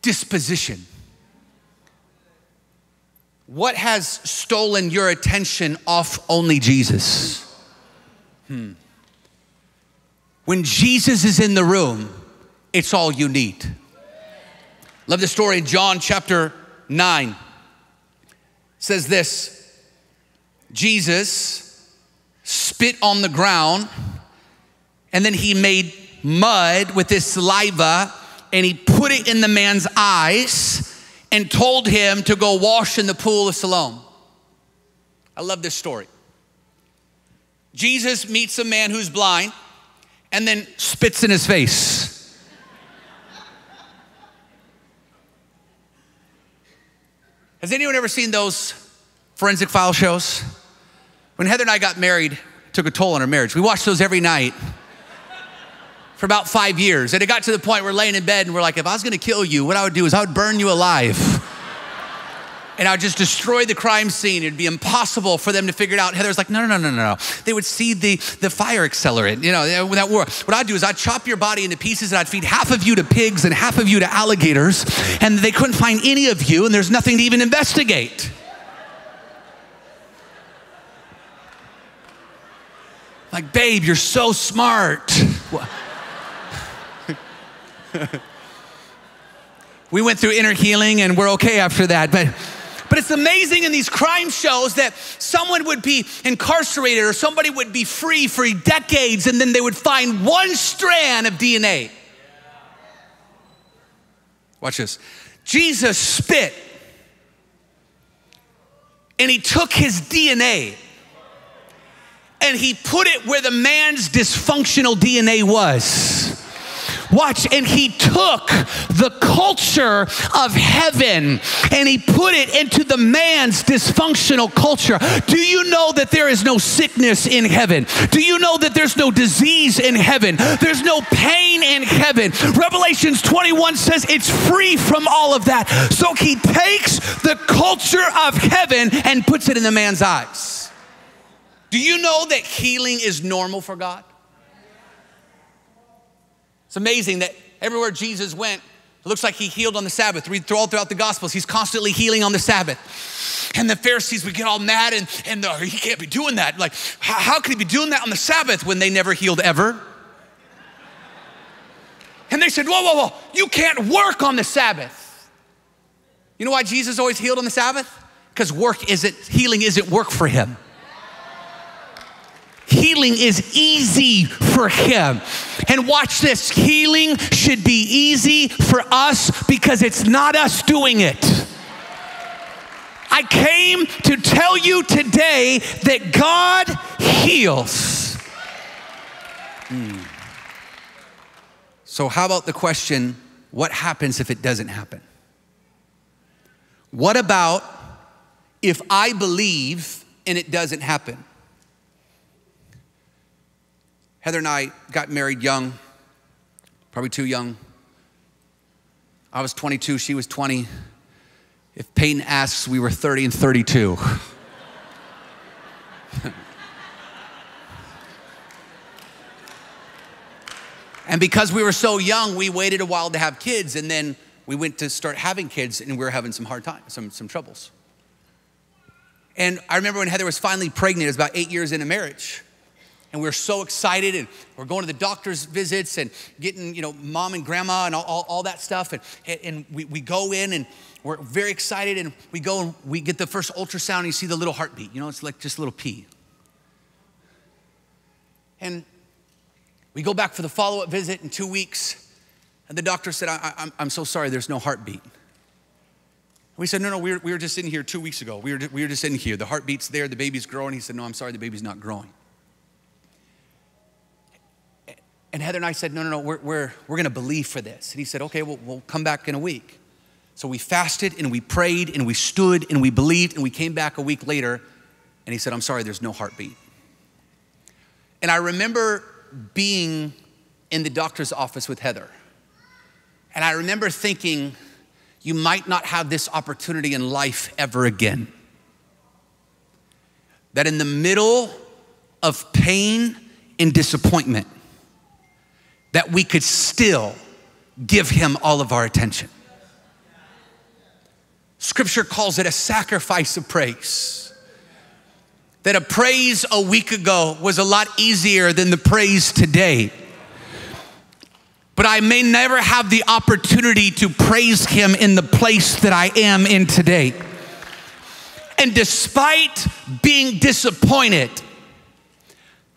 disposition. What has stolen your attention off only Jesus? Hmm. When Jesus is in the room, it's all you need. Love the story in John chapter 9. It says this Jesus spit on the ground and then he made mud with his saliva and he put it in the man's eyes and told him to go wash in the pool of Siloam. I love this story. Jesus meets a man who's blind and then spits in his face. Has anyone ever seen those forensic file shows? When Heather and I got married, took a toll on our marriage. We watched those every night for about five years. And it got to the point where we're laying in bed and we're like, if I was gonna kill you, what I would do is I would burn you alive. And I would just destroy the crime scene. It'd be impossible for them to figure it out. Heather's like, no, no, no, no, no. They would see the, the fire accelerant, you know, that war. What I'd do is I'd chop your body into pieces and I'd feed half of you to pigs and half of you to alligators. And they couldn't find any of you and there's nothing to even investigate. Like, babe, you're so smart. we went through inner healing and we're okay after that. But but it's amazing in these crime shows that someone would be incarcerated or somebody would be free for decades and then they would find one strand of DNA. Watch this. Jesus spit and he took his DNA and he put it where the man's dysfunctional DNA was. Watch, and he took the culture of heaven and he put it into the man's dysfunctional culture. Do you know that there is no sickness in heaven? Do you know that there's no disease in heaven? There's no pain in heaven. Revelations 21 says it's free from all of that. So he takes the culture of heaven and puts it in the man's eyes. Do you know that healing is normal for God? It's amazing that everywhere Jesus went, it looks like he healed on the Sabbath. Read all throughout the Gospels, he's constantly healing on the Sabbath. And the Pharisees would get all mad and, and uh, he can't be doing that. Like, how, how could he be doing that on the Sabbath when they never healed ever? And they said, Whoa, whoa, whoa, you can't work on the Sabbath. You know why Jesus always healed on the Sabbath? Because work isn't, healing isn't work for him. Healing is easy for him. And watch this healing should be easy for us because it's not us doing it. I came to tell you today that God heals. Hmm. So, how about the question what happens if it doesn't happen? What about if I believe and it doesn't happen? Heather and I got married young, probably too young. I was 22, she was 20. If Peyton asks, we were 30 and 32. and because we were so young, we waited a while to have kids, and then we went to start having kids, and we were having some hard times, some, some troubles. And I remember when Heather was finally pregnant, it was about eight years into marriage and we are so excited and we're going to the doctor's visits and getting you know mom and grandma and all, all, all, that stuff and, and we, we go in and we're very excited and we go and we get the first ultrasound and you see the little heartbeat you know it's like just a little pea and we go back for the follow-up visit in two weeks and the doctor said I, am I'm so sorry there's no heartbeat we said, no, no, we were, we were just in here two weeks ago. We were, we were just in here. The heartbeat's there, the baby's growing. He said, no, I'm sorry, the baby's not growing. And Heather and I said, no, no, no, we're, we're, we're going to believe for this. And he said, okay, well, we'll come back in a week. So we fasted and we prayed and we stood and we believed and we came back a week later and he said, I'm sorry, there's no heartbeat. And I remember being in the doctor's office with Heather. And I remember thinking, you might not have this opportunity in life ever again. That in the middle of pain and disappointment, that we could still give him all of our attention. Scripture calls it a sacrifice of praise. That a praise a week ago was a lot easier than the praise today. But I may never have the opportunity to praise him in the place that I am in today. And despite being disappointed,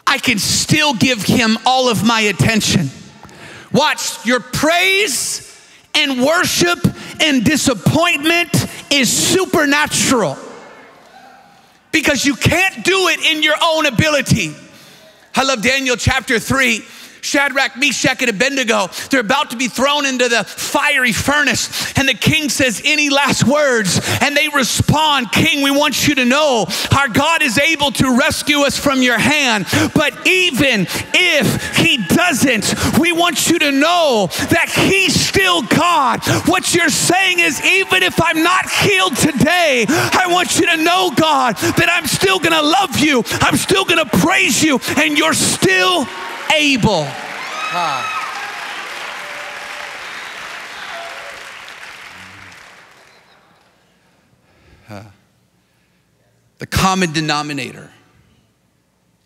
I can still give him all of my attention. Watch, your praise and worship and disappointment is supernatural because you can't do it in your own ability. I love Daniel chapter 3. Shadrach, Meshach, and Abednego, they're about to be thrown into the fiery furnace. And the king says, Any last words? And they respond, King, we want you to know our God is able to rescue us from your hand. But even if he doesn't, we want you to know that he's still God. What you're saying is, even if I'm not healed today, I want you to know, God, that I'm still gonna love you, I'm still gonna praise you, and you're still able. The common denominator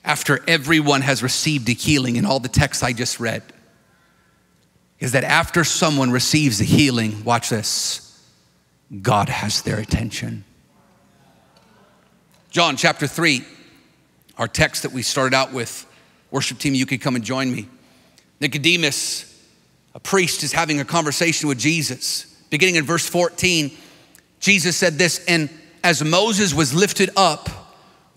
after everyone has received a healing in all the texts I just read is that after someone receives a healing, watch this, God has their attention. John chapter 3, our text that we started out with. Worship team, you could come and join me. Nicodemus, a priest, is having a conversation with Jesus. Beginning in verse 14, Jesus said this, and as Moses was lifted up,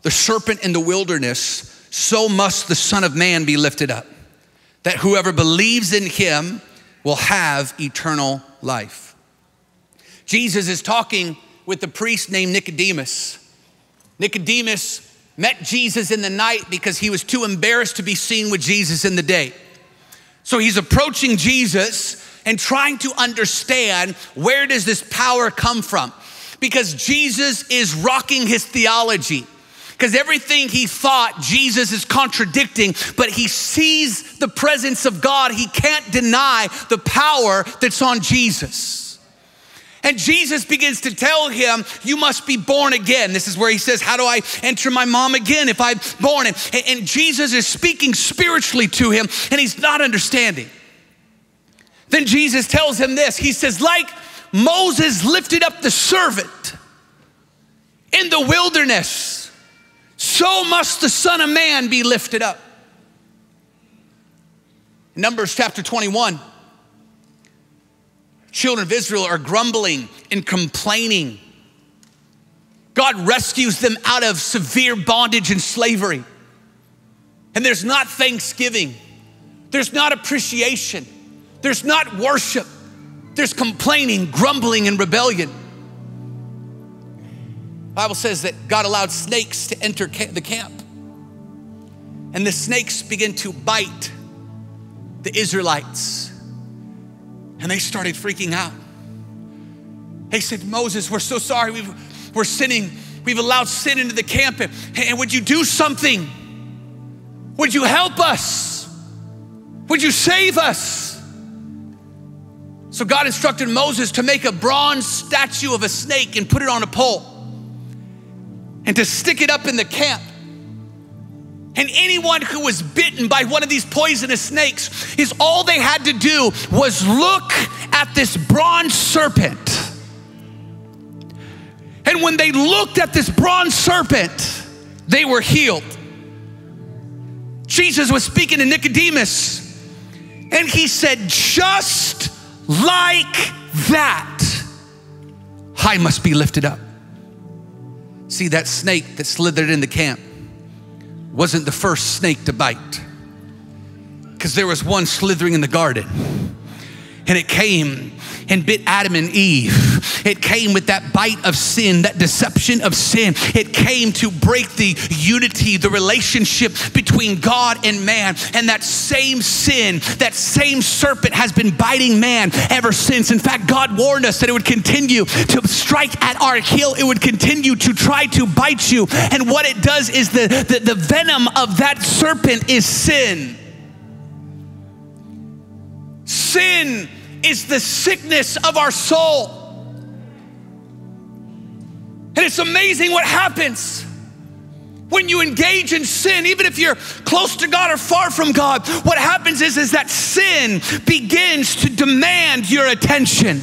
the serpent in the wilderness, so must the Son of Man be lifted up, that whoever believes in him will have eternal life. Jesus is talking with the priest named Nicodemus. Nicodemus met Jesus in the night because he was too embarrassed to be seen with Jesus in the day. So he's approaching Jesus and trying to understand where does this power come from? Because Jesus is rocking his theology. Because everything he thought Jesus is contradicting, but he sees the presence of God. He can't deny the power that's on Jesus. And Jesus begins to tell him, You must be born again. This is where he says, How do I enter my mom again if I'm born? And, and Jesus is speaking spiritually to him, and he's not understanding. Then Jesus tells him this He says, Like Moses lifted up the servant in the wilderness, so must the Son of Man be lifted up. Numbers chapter 21 children of Israel are grumbling and complaining. God rescues them out of severe bondage and slavery. And there's not thanksgiving, there's not appreciation, there's not worship, there's complaining, grumbling, and rebellion. Bible says that God allowed snakes to enter the camp. And the snakes begin to bite the Israelites and they started freaking out. They said, Moses, we're so sorry. We've, we're sinning. We've allowed sin into the camp. And, and would you do something? Would you help us? Would you save us? So God instructed Moses to make a bronze statue of a snake and put it on a pole and to stick it up in the camp. And anyone who was bitten by one of these poisonous snakes is all they had to do was look at this bronze serpent. And when they looked at this bronze serpent, they were healed. Jesus was speaking to Nicodemus, and he said, Just like that, I must be lifted up. See that snake that slithered in the camp wasn't the first snake to bite because there was one slithering in the garden. And it came and bit Adam and Eve. It came with that bite of sin, that deception of sin. It came to break the unity, the relationship between God and man. And that same sin, that same serpent has been biting man ever since. In fact, God warned us that it would continue to strike at our heel, it would continue to try to bite you. And what it does is the, the, the venom of that serpent is sin. sin is the sickness of our soul. And it's amazing what happens when you engage in sin, even if you're close to God or far from God. What happens is, is that sin begins to demand your attention.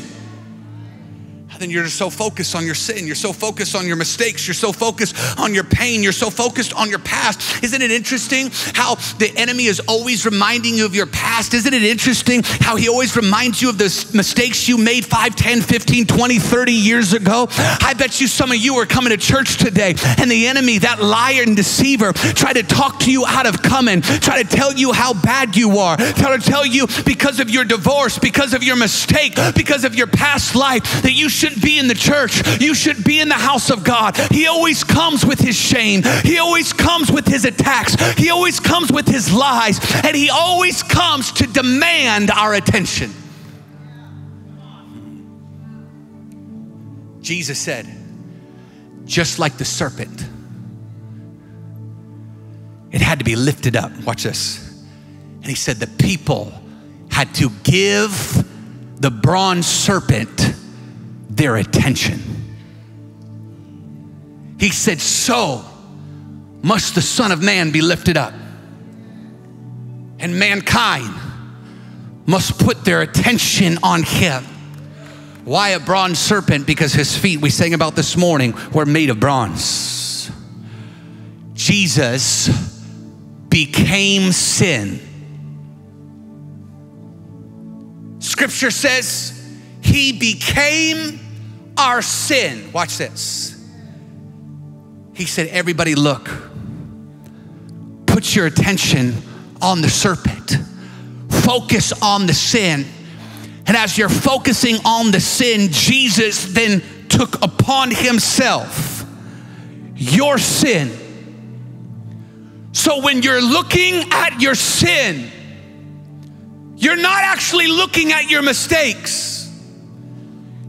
Then you're so focused on your sin. You're so focused on your mistakes. You're so focused on your pain. You're so focused on your past. Isn't it interesting how the enemy is always reminding you of your past? Isn't it interesting how he always reminds you of the mistakes you made 5, 10, 15, 20, 30 years ago? I bet you some of you are coming to church today and the enemy, that liar and deceiver, try to talk to you out of coming, try to tell you how bad you are, try to tell you because of your divorce, because of your mistake, because of your past life, that you shouldn't be in the church. You should be in the house of God. He always comes with his shame. He always comes with his attacks. He always comes with his lies. And he always comes to demand our attention. Jesus said, just like the serpent, it had to be lifted up. Watch this. And he said, the people had to give the bronze serpent their attention. He said, So must the Son of Man be lifted up. And mankind must put their attention on him. Why a bronze serpent? Because his feet, we sang about this morning, were made of bronze. Jesus became sin. Scripture says he became our sin. Watch this. He said, Everybody, look. Put your attention on the serpent, focus on the sin. And as you're focusing on the sin, Jesus then took upon himself your sin. So when you're looking at your sin, you're not actually looking at your mistakes.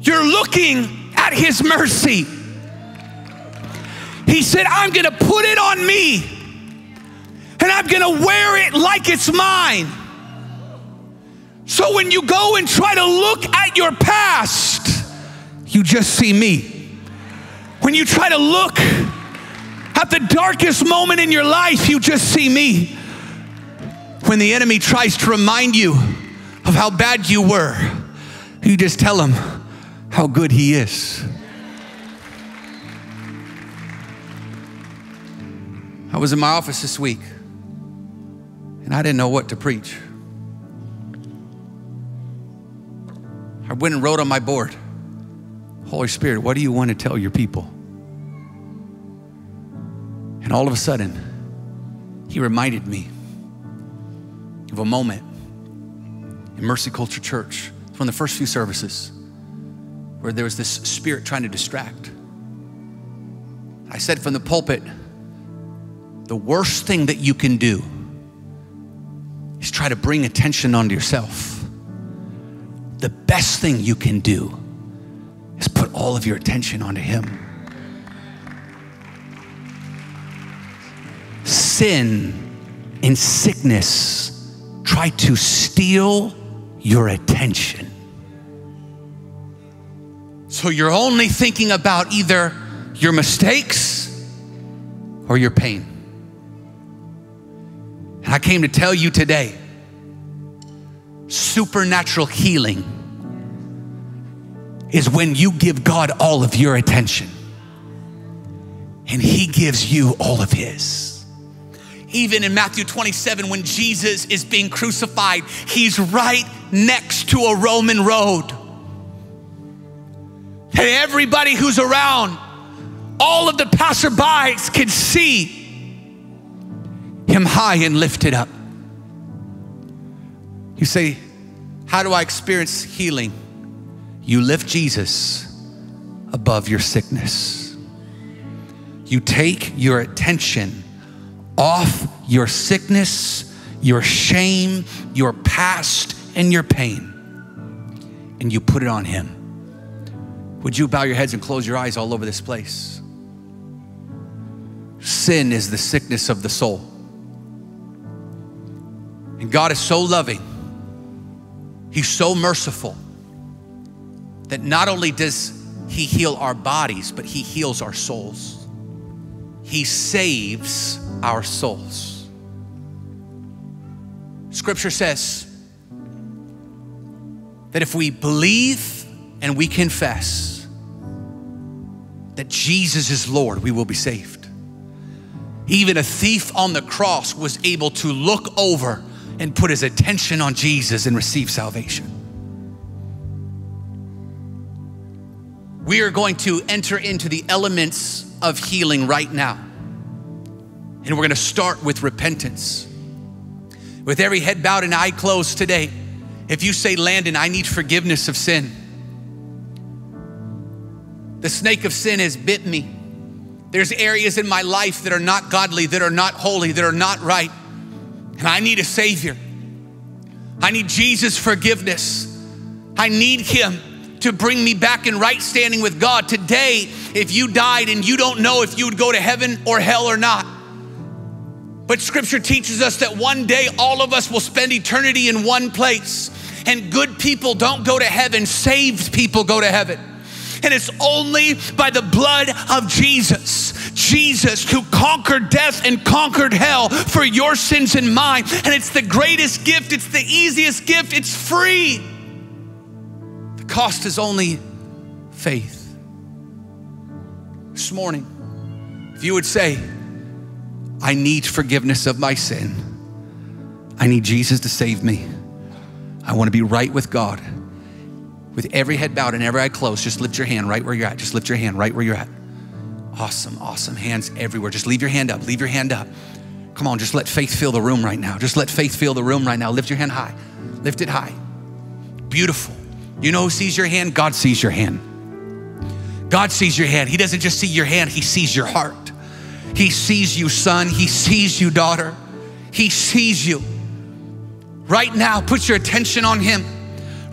You're looking at his mercy. He said, I'm gonna put it on me and I'm gonna wear it like it's mine. So when you go and try to look at your past, you just see me. When you try to look at the darkest moment in your life, you just see me. When the enemy tries to remind you of how bad you were, you just tell him how good he is. I was in my office this week and I didn't know what to preach. I went and wrote on my board Holy Spirit, what do you want to tell your people? And all of a sudden, He reminded me of a moment in Mercy Culture Church. It's one of the first few services where there was this spirit trying to distract. I said from the pulpit, the worst thing that you can do is try to bring attention onto yourself. The best thing you can do is put all of your attention onto Him. Sin and sickness try to steal your attention. So you're only thinking about either your mistakes or your pain. And I came to tell you today supernatural healing is when you give God all of your attention and He gives you all of His. Even in Matthew 27, when Jesus is being crucified, He's right next to a Roman road. And everybody who's around, all of the passerbys can see him high and lifted up. You say, How do I experience healing? You lift Jesus above your sickness. You take your attention off your sickness, your shame, your past, and your pain, and you put it on Him. Would you bow your heads and close your eyes all over this place? Sin is the sickness of the soul. And God is so loving. He's so merciful that not only does He heal our bodies, but He heals our souls. He saves our souls. Scripture says that if we believe and we confess that Jesus is Lord, we will be saved. Even a thief on the cross was able to look over and put his attention on Jesus and receive salvation. We are going to enter into the elements of healing right now. And we're going to start with repentance. With every head bowed and eye closed today, if you say, Landon, I need forgiveness of sin, the snake of sin has bit me. There's areas in my life that are not godly, that are not holy, that are not right. And I need a Savior. I need Jesus' forgiveness. I need Him to bring me back in right standing with God. Today, if you died and you don't know if you would go to heaven or hell or not, but scripture teaches us that one day all of us will spend eternity in one place. And good people don't go to heaven, saved people go to heaven. And it's only by the blood of Jesus. Jesus who conquered death and conquered hell for your sins and mine. And it's the greatest gift, it's the easiest gift, it's free. The cost is only faith. This morning, if you would say, I need forgiveness of my sin, I need Jesus to save me. I want to be right with God. With every head bowed and every eye closed, just lift your hand right where you're at. Just lift your hand right where you're at. Awesome, awesome. Hands everywhere. Just leave your hand up. Leave your hand up. Come on, just let faith fill the room right now. Just let faith fill the room right now. Lift your hand high. Lift it high. Beautiful. You know who sees your hand? God sees your hand. God sees your hand. He doesn't just see your hand, He sees your heart. He sees you, son. He sees you, daughter. He sees you. Right now, put your attention on Him.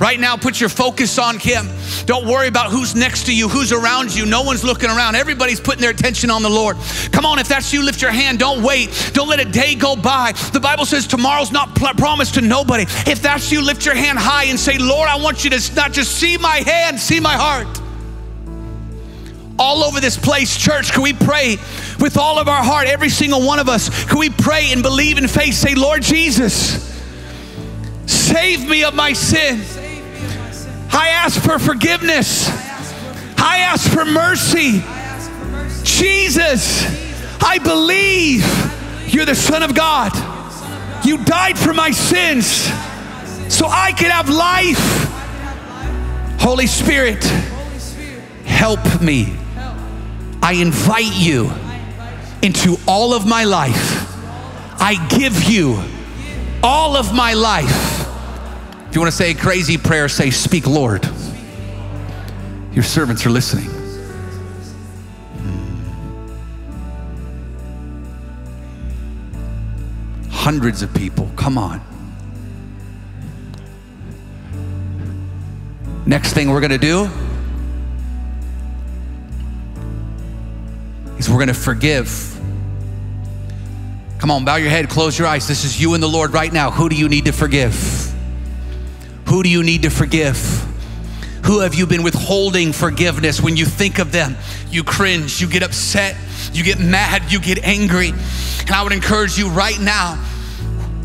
Right now, put your focus on Him. Don't worry about who's next to you, who's around you. No one's looking around. Everybody's putting their attention on the Lord. Come on, if that's you, lift your hand. Don't wait. Don't let a day go by. The Bible says tomorrow's not promised to nobody. If that's you, lift your hand high and say, Lord, I want you to not just see my hand, see my heart all over this place, church, can we pray with all of our heart, every single one of us? Can we pray and believe in faith? Say, Lord Jesus, save me of my sin. I ask for forgiveness. I ask for mercy. Jesus, I believe you're the Son of God. You died for my sins so I can have life. Holy Spirit, help me. I invite you into all of my life. I give you all of my life. If you want to say a crazy prayer, say, Speak, Lord. Your servants are listening. Hmm. Hundreds of people, come on. Next thing we're going to do is we're going to forgive. Come on, bow your head, close your eyes. This is you and the Lord right now. Who do you need to forgive? Who do you need to forgive? Who have you been withholding forgiveness? When you think of them, you cringe, you get upset, you get mad, you get angry. And I would encourage you right now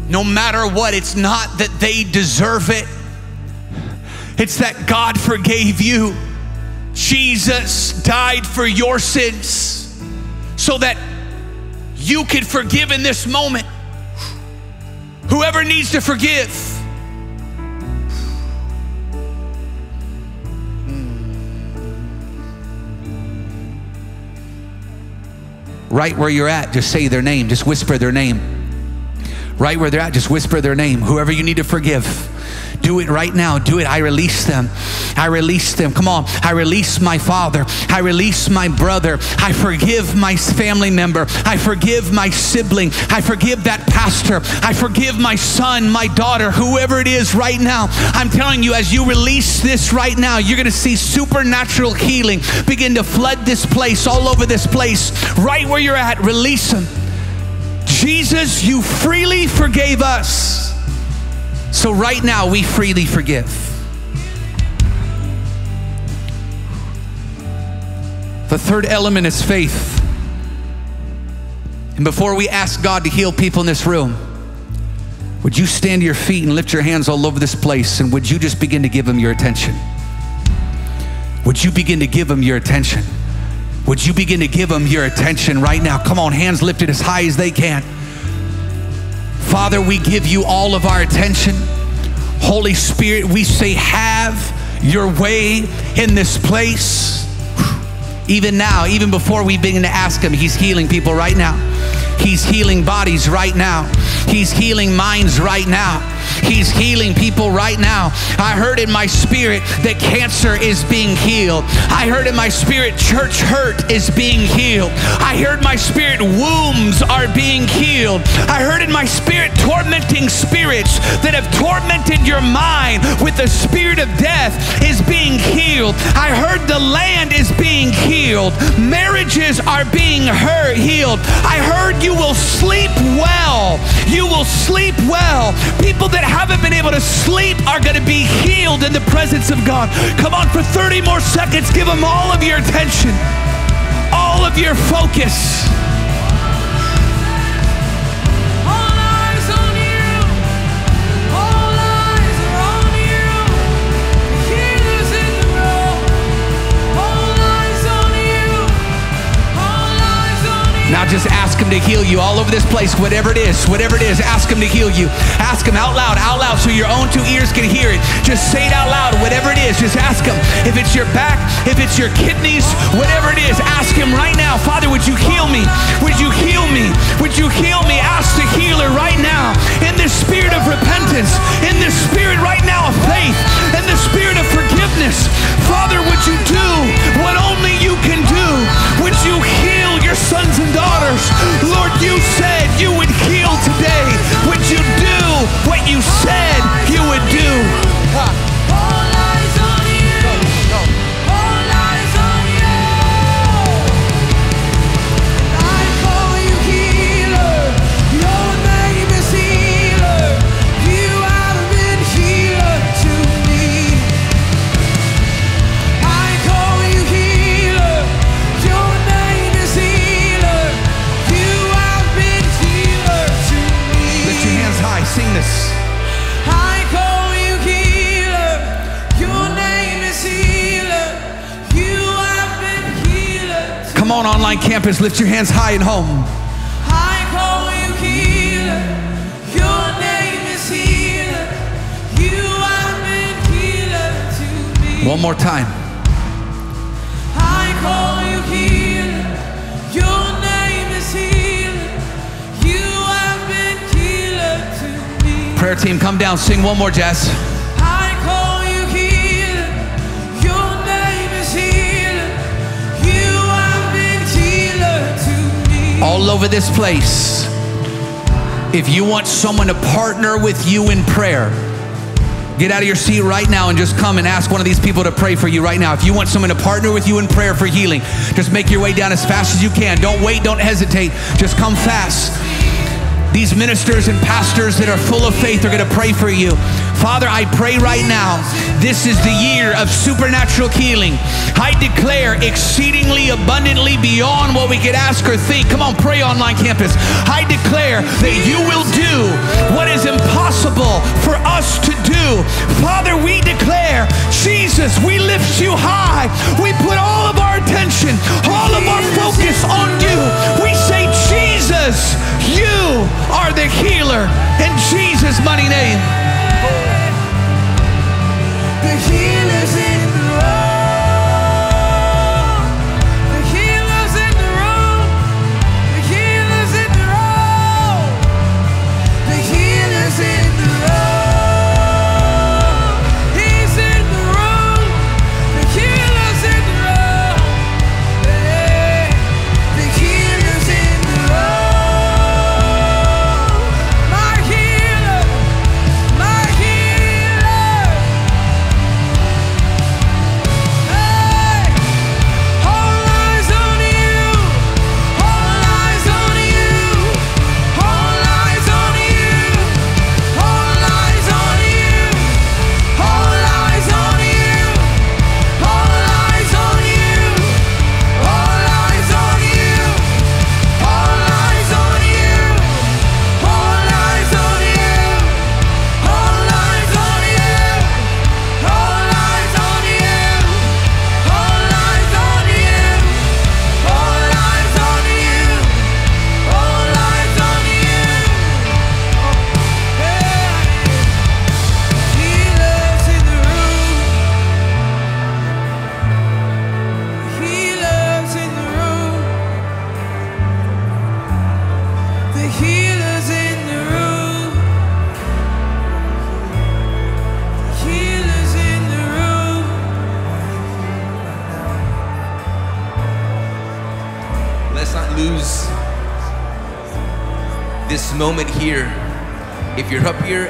no matter what, it's not that they deserve it, it's that God forgave you. Jesus died for your sins so that you could forgive in this moment. Whoever needs to forgive. Right where you're at, just say their name, just whisper their name. Right where they're at, just whisper their name. Whoever you need to forgive. Do it right now. Do it. I release them. I release them. Come on. I release my father. I release my brother. I forgive my family member. I forgive my sibling. I forgive that pastor. I forgive my son, my daughter, whoever it is right now. I'm telling you, as you release this right now, you're going to see supernatural healing begin to flood this place, all over this place, right where you're at. Release them. Jesus, you freely forgave us. So, right now, we freely forgive. The third element is faith. And before we ask God to heal people in this room, would you stand to your feet and lift your hands all over this place? And would you just begin to give Him your attention? Would you begin to give Him your attention? Would you begin to give Him your attention right now? Come on, hands lifted as high as they can. Father, we give you all of our attention. Holy Spirit, we say, have your way in this place. Even now, even before we begin to ask Him, He's healing people right now. He's healing bodies right now. He's healing minds right now. He's healing people right now. I heard in my spirit that cancer is being healed. I heard in my spirit church hurt is being healed. I heard my spirit wombs are being healed. I heard in my spirit tormenting spirits that have tormented your mind with the spirit of death is being healed. I heard the land is being healed. Marriages are being hurt, healed. I heard you will sleep well. You will sleep well. People that haven't been able to sleep are going to be healed in the presence of God. Come on, for 30 more seconds, give them all of your attention, all of your focus. All eyes on you. All eyes are on you. Healers in the room. All eyes on you. All eyes on you. Now just ask him to heal you all over this place, whatever it is, whatever it is, ask him to heal you. Ask him out loud, out loud, so your own two ears can hear it. Just say it out loud, whatever it is, just ask him. If it's your back, if it's your kidneys, whatever it is, ask him right now. Father, would you heal me? Would you heal me? Would you heal me? Ask the healer right now. In the spirit of repentance, in the spirit right now of faith, in the spirit of forgiveness. Father, would you do what only you can do? Would you heal sons and daughters? Lord, you said you would heal today. Would you do what you said you would do? All online campus, lift your hands high and home. I call you healer. Your name is healer. You have been healer to me. One more time. I call you healer. Your name is healer. You have been healer to me. Prayer team, come down, sing one more, Jess. All over this place. If you want someone to partner with you in prayer, get out of your seat right now and just come and ask one of these people to pray for you right now. If you want someone to partner with you in prayer for healing, just make your way down as fast as you can. Don't wait, don't hesitate. Just come fast. These ministers and pastors that are full of faith are going to pray for you. Father, I pray right now, this is the year of supernatural healing. I declare exceedingly abundantly beyond what we could ask or think. Come on, pray online campus. I declare that you will do what is impossible for us to do. Father, we declare, Jesus, we lift you high. We put all of our attention, all of our focus on you. We say, Jesus, you are the healer in Jesus' mighty name. Healer's in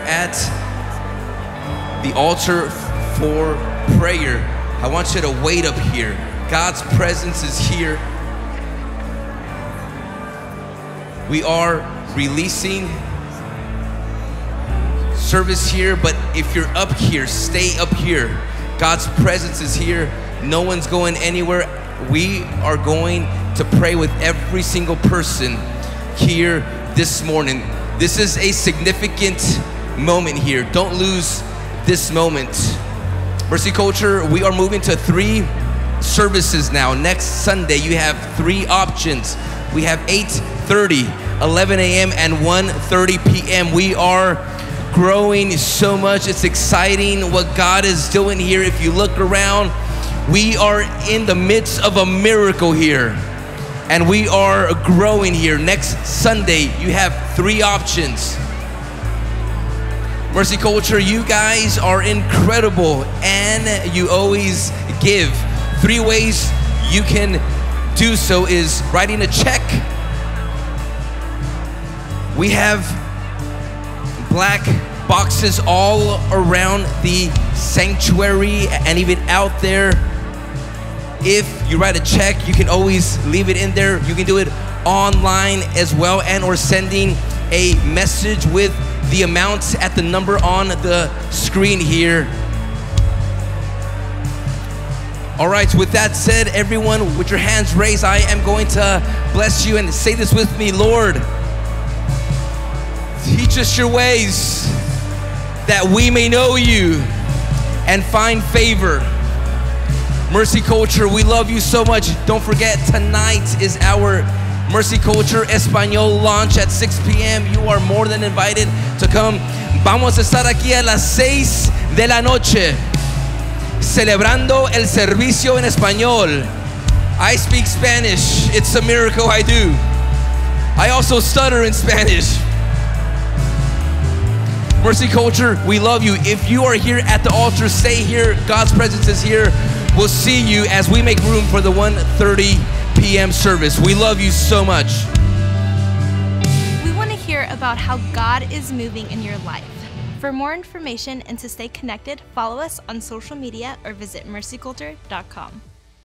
at the altar for prayer, I want you to wait up here. God's presence is here. We are releasing service here, but if you're up here, stay up here. God's presence is here. No one's going anywhere. We are going to pray with every single person here this morning. This is a significant moment here. Don't lose this moment. Mercy Culture, we are moving to three services now. Next Sunday, you have three options. We have 8:30, 11 a.m., and 1:30 p.m. We are growing so much. It's exciting what God is doing here. If you look around, we are in the midst of a miracle here. And we are growing here. Next Sunday, you have three options. Mercy Culture, you guys are incredible and you always give. Three ways you can do so is writing a check. We have black boxes all around the sanctuary and even out there. If you write a check, you can always leave it in there. You can do it online as well and or sending a message with the amounts at the number on the screen here. All right, with that said, everyone with your hands raised, I am going to bless you and say this with me, Lord. Teach us your ways that we may know you and find favor. Mercy Culture, we love you so much. Don't forget, tonight is our Mercy Culture Espanol launch at 6 p.m. You are more than invited to come. Vamos a estar aquí a las 6 de la noche celebrando el servicio en español. I speak Spanish. It's a miracle I do. I also stutter in Spanish. Mercy Culture, we love you. If you are here at the altar, stay here. God's presence is here. We'll see you as we make room for the 1:30 p.m. service. We love you so much. We want to hear about how God is moving in your life. For more information and to stay connected, follow us on social media or visit mercyculture.com.